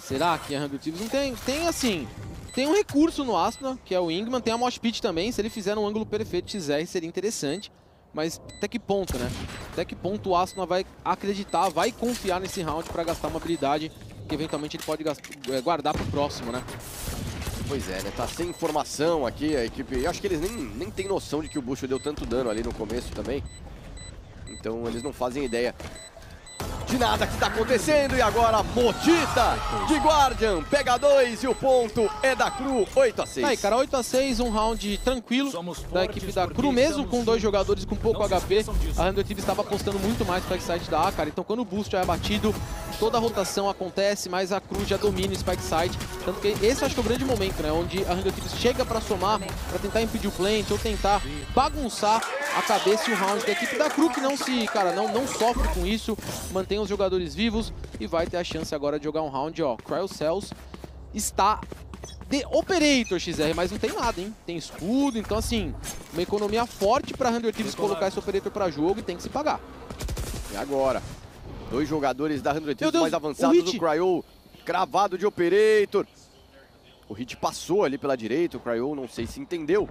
Será que a Randall Thieves não tem? Tem assim, tem um recurso no Asuna, que é o Ingman, tem a Mosh Pit também, se ele fizer um ângulo perfeito XR seria interessante. Mas até que ponto, né? Até que ponto o Asuna vai acreditar, vai confiar nesse round pra gastar uma habilidade que eventualmente ele pode eh, guardar pro próximo, né? Pois é, né? Tá sem informação aqui a equipe. Eu acho que eles nem, nem têm noção de que o Bush deu tanto dano ali no começo também. Então eles não fazem ideia de nada que tá acontecendo. E agora Motita de Guardian pega dois e o ponto é da Cru 8 a 6. Tá aí, cara, 8x6, um round tranquilo da equipe da Cru, mesmo com dois jogadores com pouco HP. A Randall Thieves estava apostando muito mais para o side da A, cara. Então quando o boost já é batido, toda a rotação acontece, mas a Cru já domina o spike side. Tanto que esse acho que é o grande momento, né? Onde a Randall Thieves chega para somar, para tentar impedir o plant ou tentar bagunçar a cabeça e o round da equipe da Cru, que não se, cara, não, não sofre com isso, mantém os jogadores vivos e vai ter a chance agora de jogar um round, ó. Cryo Cells está de Operator XR, mas não tem nada, hein? Tem escudo, então assim, uma economia forte para Randall Thieves colocar esse Operator para jogo e tem que se pagar. E agora? Dois jogadores da 100 Meu Thieves Deus, mais avançados do Cryo, cravado de Operator. O Hit passou ali pela direita, o Cryo não sei se entendeu.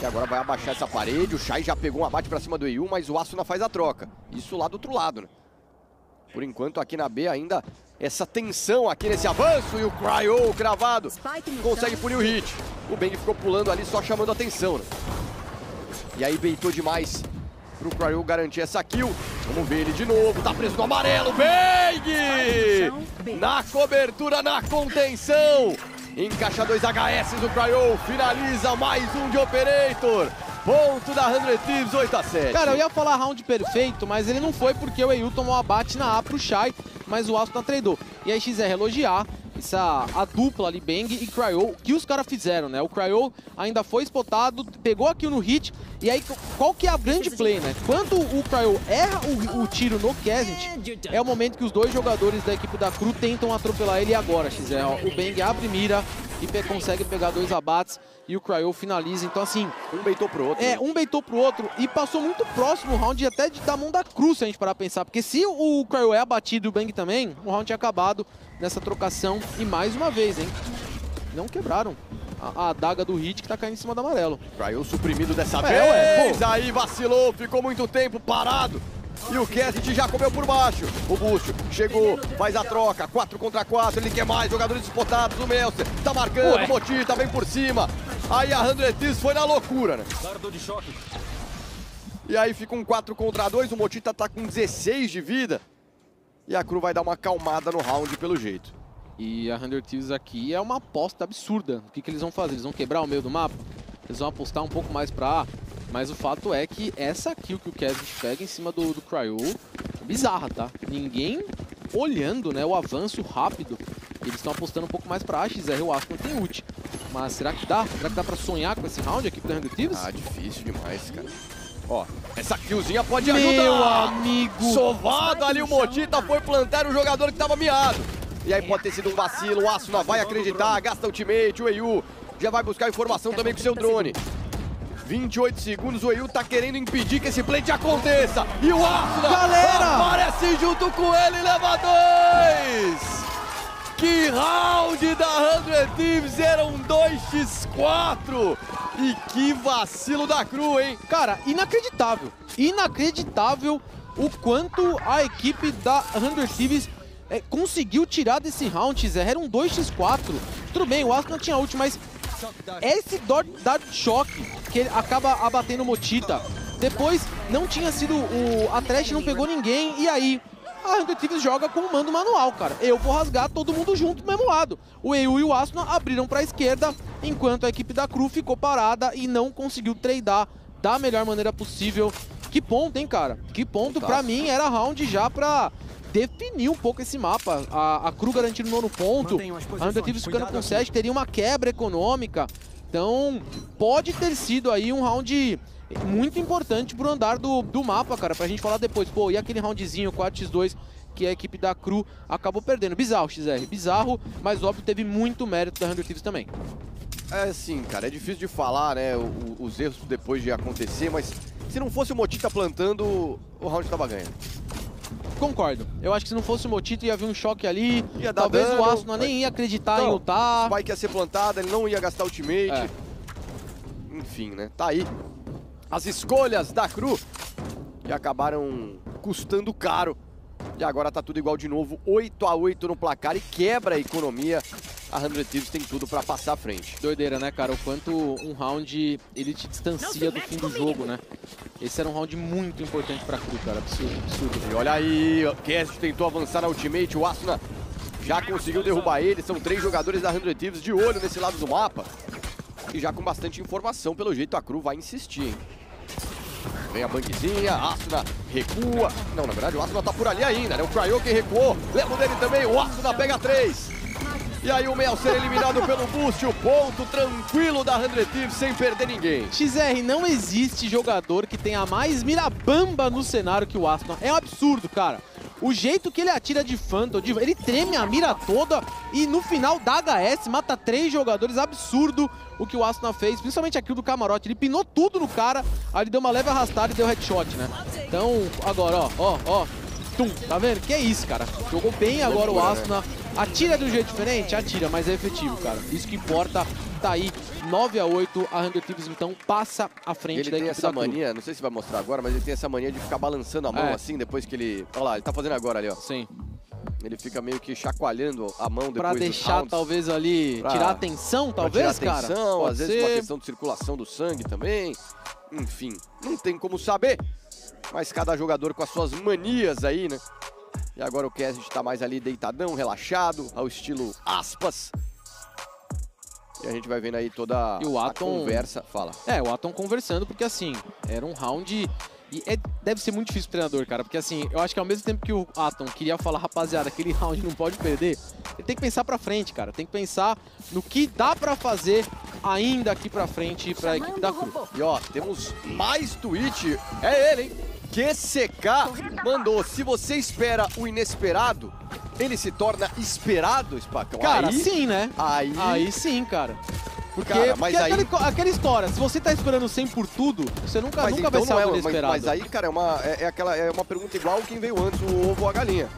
E agora vai abaixar essa parede, o Shai já pegou um abate pra cima do EU, mas o Asuna faz a troca. Isso lá do outro lado, né? Por enquanto aqui na B ainda essa tensão aqui nesse avanço e o Cryo cravado consegue punir o hit. O Bang ficou pulando ali só chamando atenção, né? E aí beitou demais pro Cryo garantir essa kill. Vamos ver ele de novo, tá preso no amarelo, Bang! Na cobertura, na contenção. Encaixa dois HS, o Cryo finaliza mais um de Operator. Ponto da 100 Thieves, 8 a 7. Cara, eu ia falar round perfeito, mas ele não foi porque o EU tomou abate na A pro Shai, mas o Asuna tradou. E aí XR elogiar essa, a dupla ali, Bang e Cryo, que os caras fizeram, né? O Cryo ainda foi spotado, pegou aqui no hit, e aí qual que é a grande play, né? Quando o Cryo erra o, o tiro no Kazint, é o momento que os dois jogadores da equipe da Cru tentam atropelar ele agora, XR. O Bang abre mira e pe consegue pegar dois abates e o Cryo finaliza. Então, assim... Um beitou pro outro. É, né? um beitou pro outro e passou muito próximo o round até de, da mão da Cruz, se a gente parar pra pensar. Porque se o Cryo é abatido e o Bang também, o round tinha acabado nessa trocação. E mais uma vez, hein? Não quebraram a, a adaga do Hit que tá caindo em cima do amarelo. Cryo suprimido dessa É, vez. Aí vacilou, ficou muito tempo parado. E o Kessit já comeu por baixo. O Búcio chegou, faz a troca. 4 contra 4, ele quer mais. Jogadores disputados. O Melser tá marcando. Ué. O Motita vem por cima. Aí a 100 Thieves foi na loucura, né? E aí fica um 4 contra 2. O Motita tá com 16 de vida. E a Cru vai dar uma acalmada no round pelo jeito. E a 100 Thieves aqui é uma aposta absurda. O que, que eles vão fazer? Eles vão quebrar o meio do mapa? Eles vão apostar um pouco mais pra A. Mas o fato é que essa kill que o Kevin pega em cima do, do Cryo é bizarra, tá? Ninguém olhando né, o avanço rápido. Eles estão apostando um pouco mais pra A. XR, o Aston tem ult. Mas será que dá? Será que dá pra sonhar com esse round aqui da 100 Thieves? Ah, difícil demais, cara. Ó, essa killzinha pode Meu ajudar. amigo! Sovado ali, o Motita foi plantar o jogador que tava miado. E aí pode ter sido um vacilo, o Asuna vai acreditar, gasta ultimate, o EU já vai buscar informação também com seu drone. 28 segundos, o EU tá querendo impedir que esse plate aconteça. E o Asuna Galera! aparece junto com ele e leva dois. Que round da 100 Thieves, eram 2x4. E que vacilo da Cru, hein? Cara, inacreditável. Inacreditável o quanto a equipe da 100 Thieves é, conseguiu tirar desse round, Zé. Era um 2x4. Tudo bem, o Asuna tinha ult, mas esse dart shock que ele acaba abatendo o Motita. Depois não tinha sido o a Trash não pegou ninguém e aí a 100 Thieves joga com o mando manual, cara. Eu vou rasgar todo mundo junto do mesmo lado. O EU e o Asuna abriram para a esquerda, enquanto a equipe da Cru ficou parada e não conseguiu tradar da melhor maneira possível. Que ponto, hein, cara? Que ponto pra Pontaço. mim era round já pra definir um pouco esse mapa. A, a Cru garantindo o nono ponto, a posições, 100 Thieves ficando com aqui. 7, teria uma quebra econômica. Então, pode ter sido aí um round muito importante pro andar do, do mapa, cara, pra gente falar depois. Pô, e aquele roundzinho 4x2 que a equipe da Cru acabou perdendo. Bizarro, XR, bizarro, mas óbvio teve muito mérito da 100 Thieves também. É assim, cara, é difícil de falar, né, o- os erros depois de acontecer, mas se não fosse o Motita plantando, o round tava ganho. Concordo. Eu acho que se não fosse o Motito ia vir um choque ali. Ia dar Talvez dano, o Asuna nem ia acreditar em Não, lutar. O Spike ia ser plantado, ele não ia gastar ultimate. É. Enfim, né, tá aí. As escolhas da Cru que acabaram custando caro. E agora tá tudo igual de novo, 8 a 8 no placar e quebra a economia. A 100 Thieves tem tudo pra passar à frente. Doideira, né, cara? O quanto um round ele te distancia do fim do jogo, né? Esse era um round muito importante pra Cru, cara. Absurdo, absurdo. E olha aí, o Cast tentou avançar na ultimate, o Asuna já conseguiu derrubar ele. São três jogadores da 100 Thieves de olho nesse lado do mapa. E já com bastante informação, pelo jeito a Cru vai insistir, hein? Vem a banquezinha, Asuna recua. Não, na verdade o Asuna tá por ali ainda, né? O Cryo que recuou, leva dele também, o Asuna pega três. E aí o Melser eliminado pelo Boost, o ponto tranquilo da 100 Thieves sem perder ninguém. XR, não existe jogador que tenha mais mirabamba no cenário que o Aston. É um absurdo, cara. O jeito que ele atira de Phantom, de- ele treme a mira toda e no final dá HS, mata três jogadores. Absurdo o que o Aston fez, principalmente aquilo do camarote. Ele pinou tudo no cara, aí ele deu uma leve arrastada e deu headshot, né? Então, agora, ó, ó, ó. Tum, tá vendo? Que é isso, cara. Jogou bem agora o Aston. Atira de um jeito diferente? Atira, mas é efetivo, cara. Isso que importa. Tá aí, 9 a 8 A 100 Thieves, então, passa à frente Ele da tem equipe essa mania, não sei se vai mostrar agora, mas ele tem essa mania de ficar balançando a mão É. assim depois que ele... Olha lá, ele tá fazendo agora ali, ó. Sim. Ele fica meio que chacoalhando a mão depois Pra deixar, talvez, ali, Pra- tirar a atenção, talvez, tirar cara? atenção, Pode às vezes uma ser. questão de circulação do sangue também. Enfim, não tem como saber. Mas cada jogador com as suas manias aí, né? E agora o Cassidy tá mais ali deitadão, relaxado, ao estilo aspas. E a gente vai vendo aí toda E o a Atom- conversa. Fala. É, o Atom conversando, porque assim, era um round. E é- deve ser muito difícil pro treinador, cara, porque assim, eu acho que ao mesmo tempo que o Atom queria falar, rapaziada, aquele round não pode perder, ele tem que pensar pra frente, cara. Tem que pensar no que dá pra fazer ainda aqui pra frente pra equipe da Cru. E ó, temos mais tweet. É ele, hein? QCK mandou. Se você espera o inesperado, ele se torna esperado, Spacão. Cara, aí, sim, né? Aí, Aí sim, cara. Porque, Cara, mas porque aí- aquela, aquela história, se você tá esperando 100 por tudo, você nunca, mas nunca então vai ser é, algo mas, inesperado. mas aí, cara, é uma, é, é aquela, é uma pergunta igual quem veio antes, o ovo ou a galinha.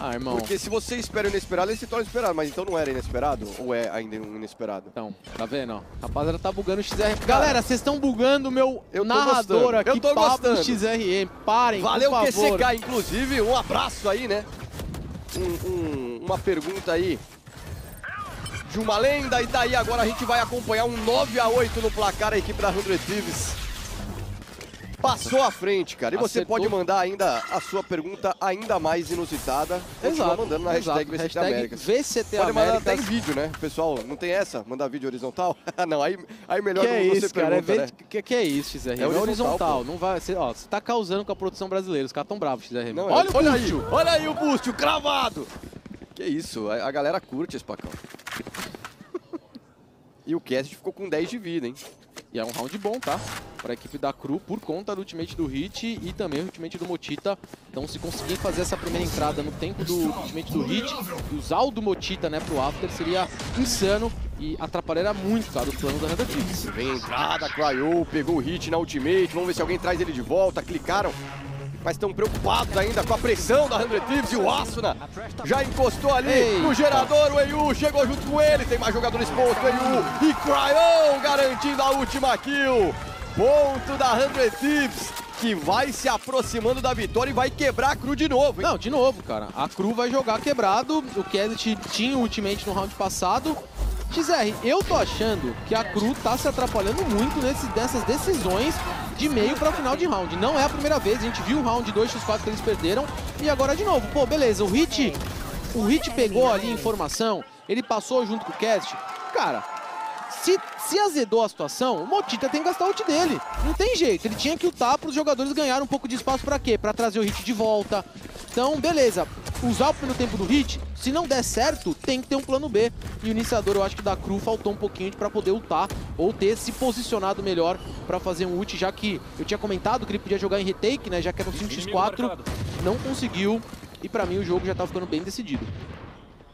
Ah, irmão. Porque se você espera o inesperado, ele se torna esperado. Mas então não era inesperado? Ou é ainda um inesperado? Então, tá vendo? ó? Rapaziada, tá bugando o XRM. Galera, vocês estão bugando o meu Eu narrador aqui, eu tô Pablo gostando. XRM. Parem, Valeu, por favor. QCK, inclusive. Um abraço aí, né? Um- um- uma pergunta aí de uma lenda. E daí agora a gente vai acompanhar um 9 a 8 no placar. A equipe da 100 Thieves passou à frente, cara. E você Acertou. pode mandar ainda a sua pergunta ainda mais inusitada. Continua Exato. mandando na exato. hashtag VCT Américas. VCT Pode mandar até em vídeo, né? Pessoal, não tem essa? Mandar vídeo horizontal? Ah, não, aí, aí melhor Que não é você isso, cara? É pergunta, ver... né? que, que é isso, XRM? É É horizontal. horizontal, Não vai... Você, ó, você tá causando com a produção brasileira. Os caras tão bravos, XRM. Não, é- olha o olha aí, olha aí o boost, o cravado. Que isso, a, a galera curte esse pacão. e o Cast ficou com 10 de vida, hein? E é um round bom, tá? Pra equipe da Cru, por conta do ultimate do Hit e também o ultimate do Motita. Então, se conseguir fazer essa primeira entrada no tempo do ultimate do Hit e usar o do Motita, né, pro After, seria insano e atrapalharia muito, cara, o plano da Thieves. Vem a entrada, Cryo, pegou o hit na ultimate, vamos ver se alguém traz ele de volta, clicaram. Mas estão preocupados ainda com a pressão da 100 Thieves e o Asuna já encostou ali Eita. no gerador, o EU chegou junto com ele, tem mais jogador exposto, EU e Cryo garantindo a última kill. Ponto da 100 Thieves, que vai se aproximando da vitória e vai quebrar a cru de novo, hein? Não, de novo, cara. A Cru vai jogar quebrado. O Kesit tinha o ultimate no round passado. XR, eu tô achando que a Cru tá se atrapalhando muito nesse, nessas decisões de meio pra final de round. Não é a primeira vez, a gente viu o round 2x4 que eles perderam. E agora de novo. Pô, beleza, o Hit, o Hit pegou ali informação, ele passou junto com o Cast. Cara, se, se azedou a situação, o Motita tem que gastar o ult dele. Não tem jeito. Ele tinha que ultar para os jogadores ganharem um pouco de espaço para quê? Para trazer o hit de volta. Então, beleza. Usar o primeiro tempo do hit, se não der certo, tem que ter um plano B. E o iniciador, eu acho que da Cru faltou um pouquinho para poder ultar ou ter se posicionado melhor para fazer um ult, já que eu tinha comentado que ele podia jogar em retake, né? Já que era um 5x4, não conseguiu. E para mim o jogo já tá ficando bem decidido.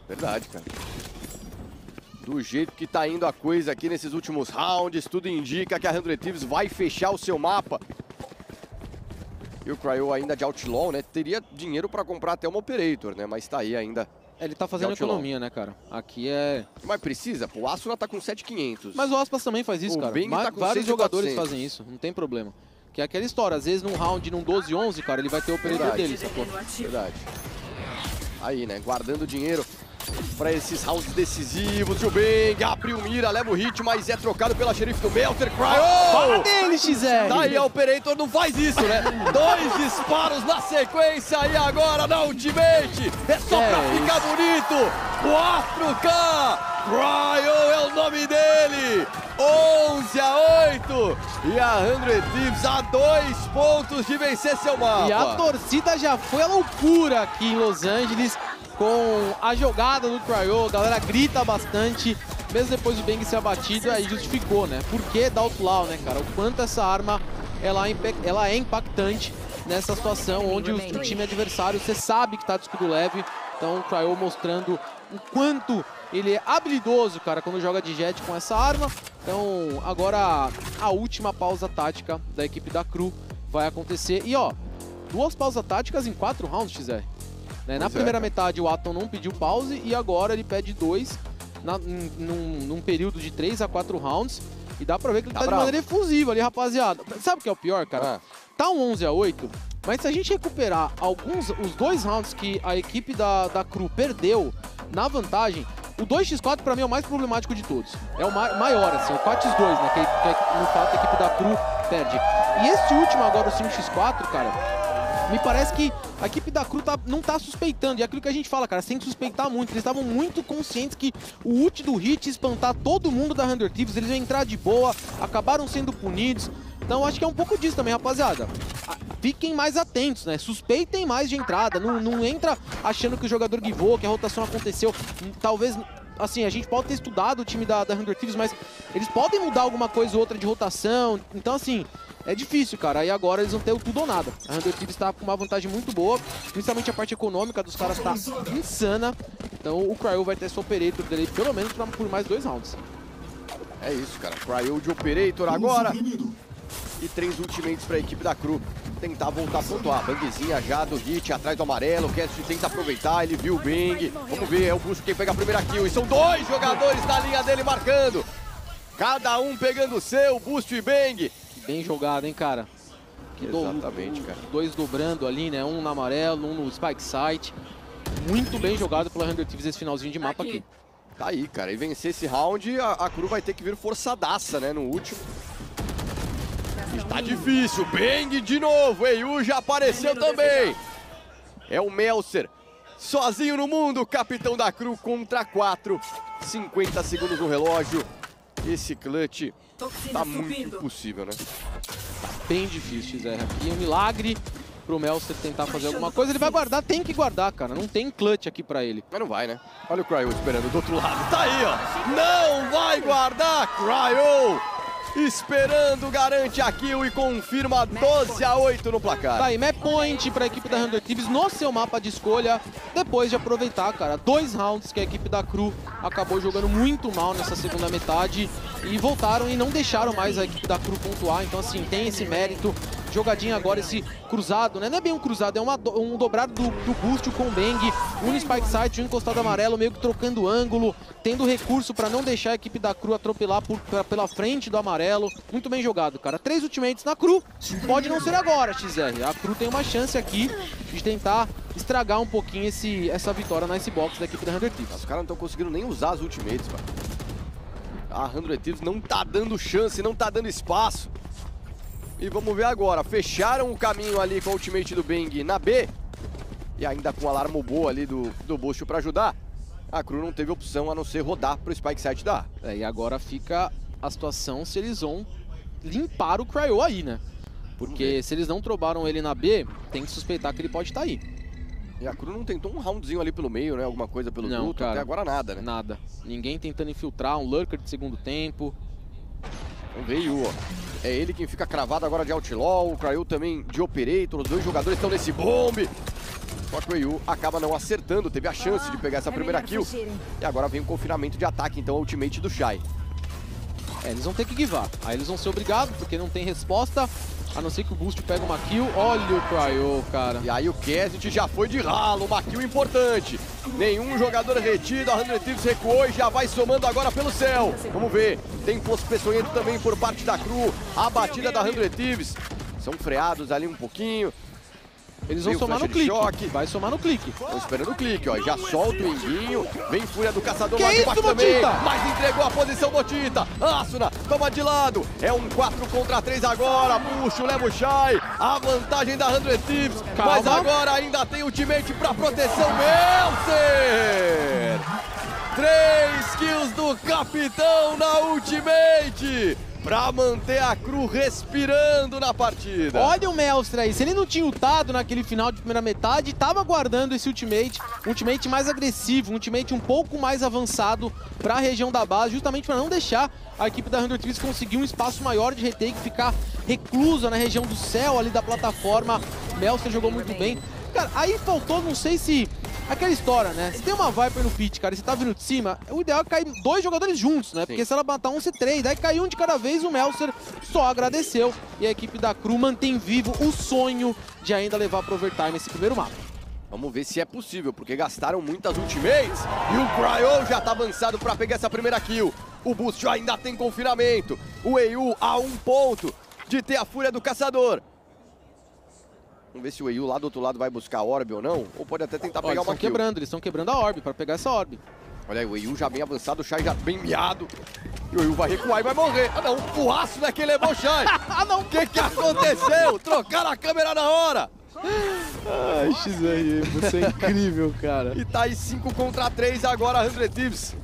Verdade, cara. Do jeito que tá indo a coisa aqui nesses últimos rounds, tudo indica que a 100 Thieves vai fechar o seu mapa. E o Cryo ainda de Outlaw, né? Teria dinheiro pra comprar até uma Operator, né? Mas tá aí ainda. É, Ele tá fazendo economia, né, cara? Aqui é Mas precisa, pô. O Asuna tá com 7,500. Mas o Aspas também faz isso, O cara. Bang Ma- tá com Vários 6.400. jogadores fazem isso, não tem problema. Que é aquela história, às vezes num round, num 12-11, cara, ele vai ter o operador dele, sacou? Verdade. Aí, né? Guardando dinheiro pra esses rounds decisivos. E o Bang abriu mira, leva o hit, mas é trocado pela xerife do Melter. Fala Cryo! dele, XR! Tá aí, a Operator não faz isso, né? Dois disparos na sequência e agora na Ultimate. É só É pra isso. ficar bonito. 4K. Cryo é o nome dele. 11 a 8. E a 100 Thieves a dois pontos de vencer seu mapa. E a torcida já foi a loucura aqui em Los Angeles com a jogada do Cryo. A galera grita bastante. Mesmo depois do Bang ser abatido, aí justificou, né? Por que dar Outlaw, né, cara? O quanto essa arma ela é, ela é impactante nessa situação onde o, o time adversário, você sabe que tá de escudo leve. Então o Cryo mostrando o quanto ele é habilidoso, cara, quando joga de jet com essa arma. Então agora a última pausa tática da equipe da Cru vai acontecer. E ó, duas pausas táticas em quatro rounds, XR. Né? Na é, primeira cara. metade o Atom não pediu pause e agora ele pede dois na- num, num- período de 3 a 4 rounds. E dá pra ver que ele Tá tá, de maneira efusiva ali, rapaziada. Sabe o que é o pior, cara? Ah. Tá um 11 a 8, mas se a gente recuperar alguns, os dois rounds que a equipe da, da Cru perdeu na vantagem, o 2x4 pra mim é o mais problemático de todos. É o ma- maior, assim, o 4x2, né? Que, que no fato a equipe da Cru perde. E esse último agora, o 5x4, cara, me parece que a equipe da Cru tá, não tá suspeitando. E é aquilo que a gente fala, cara, sem suspeitar muito. Eles estavam muito conscientes que o ult do Hit espantar todo mundo da Hunter Thieves. Eles iam entrar de boa, acabaram sendo punidos. Então acho que é um pouco disso também, rapaziada. Ah, Fiquem mais atentos, né? Suspeitem mais de entrada. Não, não entra achando que o jogador guivou, que a rotação aconteceu. Hum, Talvez, assim, a gente pode ter estudado o time da, da Hunter Thieves, mas eles podem mudar alguma coisa ou outra de rotação. Então, assim, é difícil, cara. Aí agora eles vão ter o tudo ou nada. A Hunter Thieves tá com uma vantagem muito boa, principalmente a parte econômica dos caras tá insana. Então o Cryo vai ter seu operator dele, pelo menos pra, por mais dois rounds. É isso, cara. Cryo de Operator agora. E três ultimates pra equipe da Cru. Tentar voltar a pontuar. Bangzinha já do Hit atrás do amarelo. Cast tenta aproveitar. Ele viu o Bang. Vamos ver. É o Busto quem pega a primeira kill. E são dois jogadores na linha dele marcando. Cada um pegando o seu. Busto e Bang. Bem jogado, hein, cara? Que do- Exatamente, cara. Dois dobrando ali, né? Um no amarelo, um no Spike Site. Muito bem jogado pela Hunter Thieves esse finalzinho de mapa aqui. Tá aí, cara. E vencer esse round, a, a Cru vai ter que vir forçadaça, né? No último. Está difícil. Bang de novo. Eiu já apareceu também. É o Melser. Sozinho no mundo, capitão da Cru contra 4. 50 segundos no relógio. Esse clutch tá muito impossível, né? Bem difícil, Zé. Aqui é um milagre pro Melcer tentar fazer alguma coisa. Ele vai guardar, tem que guardar, cara. Não tem clutch aqui pra ele. Mas não vai, né? Olha o Cryo esperando do outro lado. Tá aí, ó. Não vai guardar, Cryo. Esperando, garante a kill e confirma 12 a 8 no placar. Tá aí, map point pra equipe da Hunter Thieves no seu mapa de escolha. Depois de aproveitar, cara, dois rounds que a equipe da Cru acabou jogando muito mal nessa segunda metade. E voltaram e não deixaram mais a equipe da Cru pontuar. Então, assim, tem esse mérito. Jogadinha agora, esse cruzado, né? Não é bem um cruzado, é uma um dobrado do, do boost com o Bang. Um Spike Side, um encostado amarelo, meio que trocando ângulo. Tendo recurso pra não deixar a equipe da Cru atropelar por- pra- pela frente do amarelo. Muito bem jogado, cara. Três ultimates na Cru. Pode não ser agora, XR. A Cru tem uma chance aqui de tentar estragar um pouquinho esse, essa vitória na box da equipe da Hunter Thieves. Os caras não estão conseguindo nem usar as ultimates, mano. A 100 Thieves não tá dando chance, não tá dando espaço. E vamos ver agora. Fecharam o caminho ali com a ultimate do Bang na B. E ainda com o alarme boa ali do, do Busto pra ajudar. A Cru não teve opção a não ser rodar pro Spike 7 da A. É, e agora fica a situação se eles vão limpar o Cryo aí, né? Porque se eles não trobaram ele na B, tem que suspeitar que ele pode estar aí. E a Cru não tentou um roundzinho ali pelo meio, né? Alguma coisa pelo Não, duto. cara. Até agora nada, né? Nada. Ninguém tentando infiltrar, um lurker de segundo tempo. Yu, ó. É ele quem fica cravado agora de Outlaw, o Cryo também de Operator, os dois jogadores estão nesse bombe. Só que o Yu acaba não acertando, teve a chance de pegar essa primeira kill. E agora vem o confinamento de ataque, então, a ultimate do Shai. É, eles vão ter que givar. Aí eles vão ser obrigados, porque não tem resposta. A não ser que o Boost pega uma kill. Olha o Cryo, cara. E aí o Cassidy já foi de ralo, uma kill importante. Nenhum jogador retido, a 100 Thieves recuou e já vai somando agora pelo céu. Vamos ver, tem posto peçonhento também por parte da Cru, a batida da 100 Thieves. São freados ali um pouquinho, Eles vão somar no clique. choque. Vai somar no clique. Estão esperando o clique, ó. Já solta o Inguinho. Vem Fúria do Caçador Que lá isso, também. Mas entregou a posição Botita. Asuna toma de lado. É um 4 contra 3 agora. Puxa o Lemo Shai. A vantagem da 100 Thieves. Mas agora ainda tem ultimate pra proteção. Melser! Três kills do capitão na ultimate. Pra manter a Cru respirando na partida. Olha o Melstra aí, se ele não tinha ultado naquele final de primeira metade, tava guardando esse ultimate, um ultimate mais agressivo, um ultimate um pouco mais avançado pra região da base, justamente pra não deixar a equipe da 100 Thieves conseguir um espaço maior de retake, ficar reclusa na região do céu ali da plataforma. Melstra jogou muito bem. Cara, aí faltou, não sei se... Aquela história, né? Se tem uma Viper no pit, cara, e você tá vindo de cima, o ideal é cair dois jogadores juntos, né? Porque se ela matar um, você três. Daí caiu um de cada vez, o Melser só agradeceu. E a equipe da Cru mantém vivo o sonho de ainda levar pro overtime esse primeiro mapa. Vamos ver se é possível, porque gastaram muitas ultimates. E o Cryo já tá avançado pra pegar essa primeira kill. O Boost ainda tem confinamento. O EU a um ponto de ter a fúria do caçador. Vamos ver se o EU lá do outro lado vai buscar a orb ou não. Ou pode até tentar Ó, pegar eles uma estão kill. quebrando, eles estão quebrando a orb pra pegar essa orb. Olha aí, o EU já bem avançado, o Shai já bem miado. E o EU vai recuar e vai morrer. Ah não, o aço daquele é bom Shai. Ah, não! O que que aconteceu? Trocaram a câmera na hora. Ai, XR, você é incrível, cara. E tá aí 5 contra 3 agora, a 100 Thieves.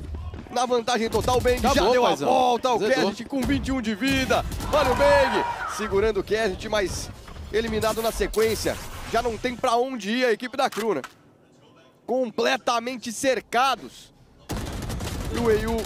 Na vantagem total, o Bang já Acabou, deu paizão. a volta. O Zedou. Com 21 de vida. Olha o Bang segurando o Kennedy, mas eliminado na sequência. Já não tem pra onde ir a equipe da Cru, né? Completamente cercados. E o Eiu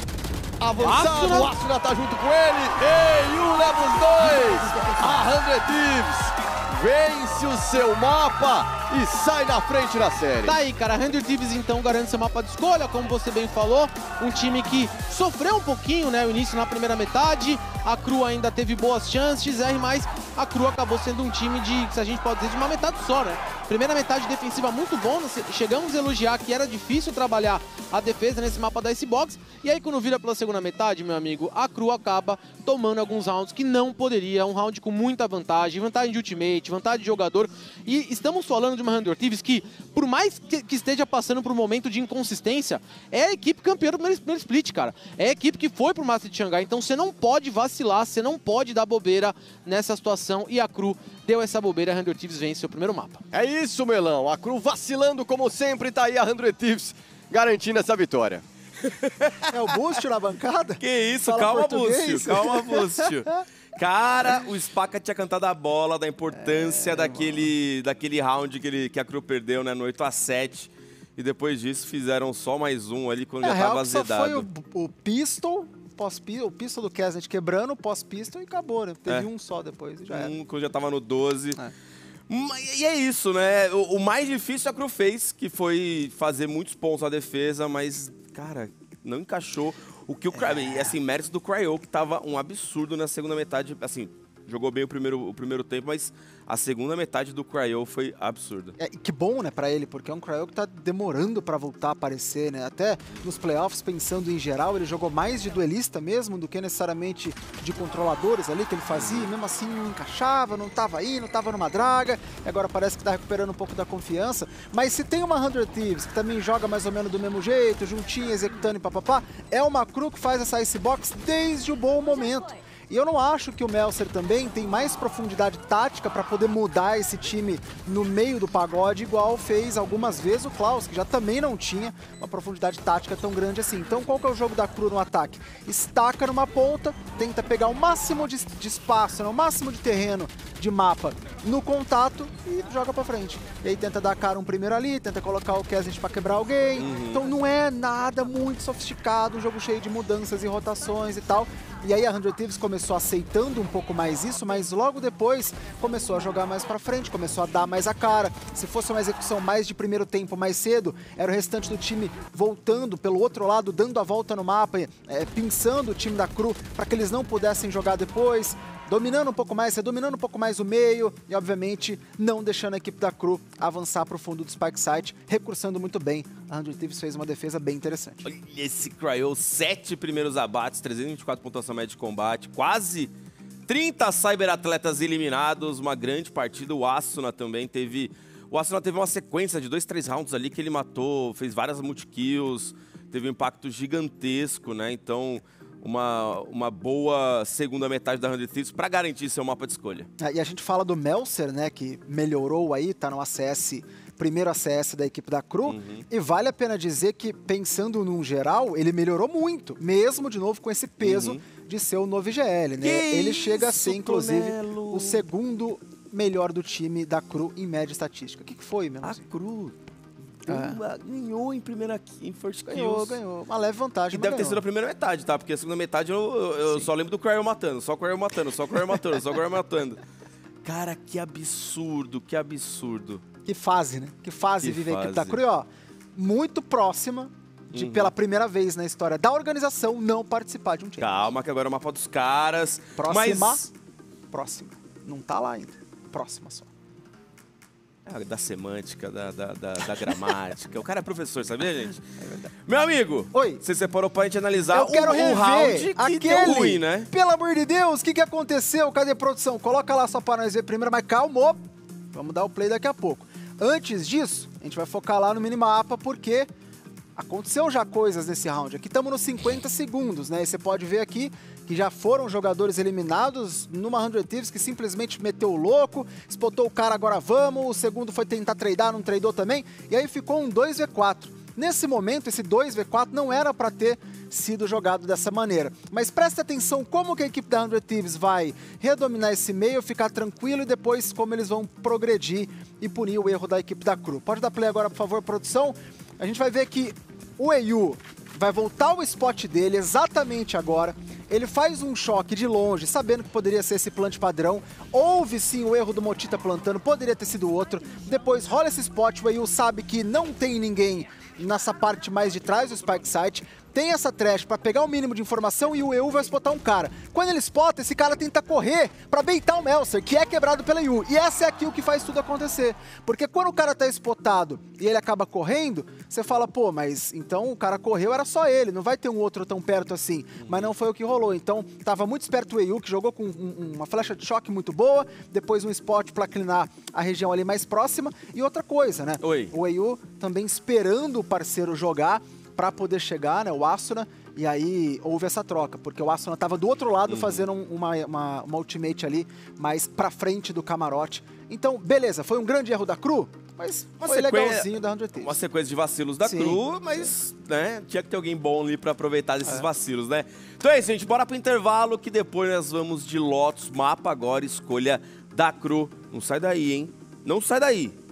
avançado. Asuna. O Asuna tá junto com ele. Eiu leva os dois. A 100 Thieves vence o seu mapa e sai na frente na série. Tá aí, cara. Render Thieves então garante seu mapa de escolha, como você bem falou. Um time que sofreu um pouquinho, né? O início na primeira metade. A Cru ainda teve boas chances, XR, mas a Cru acabou sendo um time de, se a gente pode dizer, de uma metade só, né? Primeira metade defensiva muito bom. nós Chegamos a elogiar que era difícil trabalhar a defesa nesse mapa da Icebox. E aí, quando vira pela segunda metade, meu amigo, a Cru acaba tomando alguns rounds que não poderia. Um round com muita vantagem, vantagem de ultimate, vantagem de jogador. E estamos falando de uma Randor Thieves que, por mais que, que esteja passando por um momento de inconsistência, é a equipe campeã do primeiro, primeiro split, cara. É a equipe que foi pro Master de Xangai. Então você não pode vacilar, você não pode dar bobeira nessa situação. E a Cru deu essa bobeira, a Randor Thieves vence o primeiro mapa. É isso, Melão. A Cru vacilando como sempre, tá aí a 100 Thieves garantindo essa vitória. É o Boost na bancada? Que isso, Fala calma, português? Búcio, calma, Búcio. Cara, o Spaca tinha cantado a bola da importância É, daquele, daquele round que, ele, que a Cru perdeu, né, no 8x7. E depois disso fizeram só mais um ali quando Na já tava que só foi azedado. o, o pistol, pós o pistol do Kesnet quebrando, o pós-pistol e acabou, né? Teve É. um só depois já era. Um quando já tava no 12. É. E é isso, né? O, o mais difícil a Cru fez, que foi fazer muitos pontos na defesa, mas, cara, não encaixou. O que o Cry... Assim, méritos do Cryo, que tava um absurdo na segunda metade. Assim, jogou bem o primeiro, o primeiro tempo, mas a segunda metade do Cryo foi absurda. É, que bom, né, pra ele, porque é um Cryo que tá demorando pra voltar a aparecer, né? Até nos playoffs, pensando em geral, ele jogou mais de duelista mesmo do que necessariamente de controladores ali que ele fazia, e mesmo assim não encaixava, não tava aí, não tava numa draga, e agora parece que tá recuperando um pouco da confiança. Mas se tem uma 100 Thieves que também joga mais ou menos do mesmo jeito, juntinho, executando e papapá, é uma crew que faz essa Icebox desde o bom momento. E eu não acho que o Melser também tem mais profundidade tática para poder mudar esse time no meio do pagode, igual fez algumas vezes o Klaus, que já também não tinha uma profundidade tática tão grande assim. Então qual que é o jogo da Cru no ataque? Estaca numa ponta, tenta pegar o máximo de, de espaço, né, o máximo de terreno de mapa no contato e joga pra frente. E aí tenta dar cara um primeiro ali, tenta colocar o Kesnet pra quebrar alguém. Então não é nada muito sofisticado, um jogo cheio de mudanças e rotações e tal. E aí a 100 Thieves começou aceitando um pouco mais isso, mas logo depois começou a jogar mais pra frente, começou a dar mais a cara. Se fosse uma execução mais de primeiro tempo, mais cedo, era o restante do time voltando pelo outro lado, dando a volta no mapa, é, pinçando o time da Cru para que eles não pudessem jogar depois dominando um pouco mais, dominando um pouco mais o meio e, obviamente, não deixando a equipe da Cru avançar para o fundo do Spike Site, recursando muito bem. A 100 Thieves fez uma defesa bem interessante. Olha esse Cryo, sete primeiros abates, 324 pontuação média de combate, quase 30 cyberatletas eliminados, uma grande partida. O Asuna também teve. O Asuna teve uma sequência de dois, três rounds ali que ele matou, fez várias multikills, teve um impacto gigantesco, né? Então, uma, uma boa segunda metade da 100 Thieves para garantir seu mapa de escolha. Ah, E a gente fala do Melser, né, que melhorou aí, tá no ACS, primeiro ACS da equipe da Cru, e vale a pena dizer que, pensando num geral, ele melhorou muito, mesmo, de novo, com esse peso de ser o novo IGL, né? Que ele chega a isso, ser, inclusive, Tonelo? o segundo melhor do time da Cru em média estatística. O que, que foi, meu? A Cru É. ganhou em primeira em first Ganhou, kills. ganhou. Uma leve vantagem, E deve ter ganhou. sido a primeira metade, tá? Porque a segunda metade eu, eu- só lembro do Cryo matando, só o Cryo matando, só o Cryo matando, só o Cryo matando. Cara, que absurdo, que absurdo. Que fase, né? Que fase Que vive a equipe da e, ó. Muito próxima de, pela primeira vez na história da organização, não participar de um time. Calma, que agora é o mapa dos caras. Próxima. Mas. Próxima. Não tá lá ainda. Próxima só. Ah, da semântica, da, da, da- da gramática. O cara é professor, sabia, gente? Meu amigo, Oi. você separou pra gente analisar Eu quero o rever round que aquele. ruim, né? Pelo amor de Deus, o que, que aconteceu? Cadê produção? Coloca lá só pra nós ver primeiro, mas calma. Vamos dar o play daqui a pouco. Antes disso, a gente vai focar lá no minimapa, porque aconteceu já coisas nesse round. Aqui estamos nos 50 segundos, né? E você pode ver aqui que já foram jogadores eliminados numa 100 Thieves que simplesmente meteu o louco, spotou o cara, agora vamos, o segundo foi tentar tradar, não tradou também, e aí ficou um 2v4. Nesse momento, esse 2v4 não era para ter sido jogado dessa maneira. Mas preste atenção como que a equipe da 100 Thieves vai redominar esse meio, ficar tranquilo e depois como eles vão progredir e punir o erro da equipe da Cru. Pode dar play agora, por favor, produção. A gente vai ver que o EU vai voltar o spot dele exatamente agora. Ele faz um choque de longe, sabendo que poderia ser esse plant padrão. Houve sim o erro do Motita plantando, poderia ter sido outro. Depois rola esse spot, o EU sabe que não tem ninguém nessa parte mais de trás do Spike Site, tem essa trash para pegar o mínimo de informação e o EU vai spotar um cara. Quando ele spota, esse cara tenta correr para beitar o Melser, que é quebrado pela EU. E essa é a kill que faz tudo acontecer. Porque quando o cara tá spotado e ele acaba correndo, você fala, pô, mas então o cara correu, era só ele, não vai ter um outro tão perto assim. Mas não foi o que rolou. Então tava muito esperto o EU, que jogou com um, uma flecha de choque muito boa, depois um spot para clinar a região ali mais próxima. E outra coisa, né? Oi. O EU também esperando o parceiro jogar para poder chegar, né, o Asuna, e aí houve essa troca, porque o Asuna estava do outro lado uhum. fazendo uma, uma, uma, ultimate ali, mais para frente do camarote. Então, beleza, foi um grande erro da Cru, mas uma foi sequência, legalzinho da 100 Uma sequência de vacilos da Sim. Cru, mas né, tinha que ter alguém bom ali para aproveitar desses é. vacilos, né? Então é isso, gente, bora pro intervalo que depois nós vamos de Lotus, mapa agora, escolha da Cru. Não sai daí, hein? Não sai daí.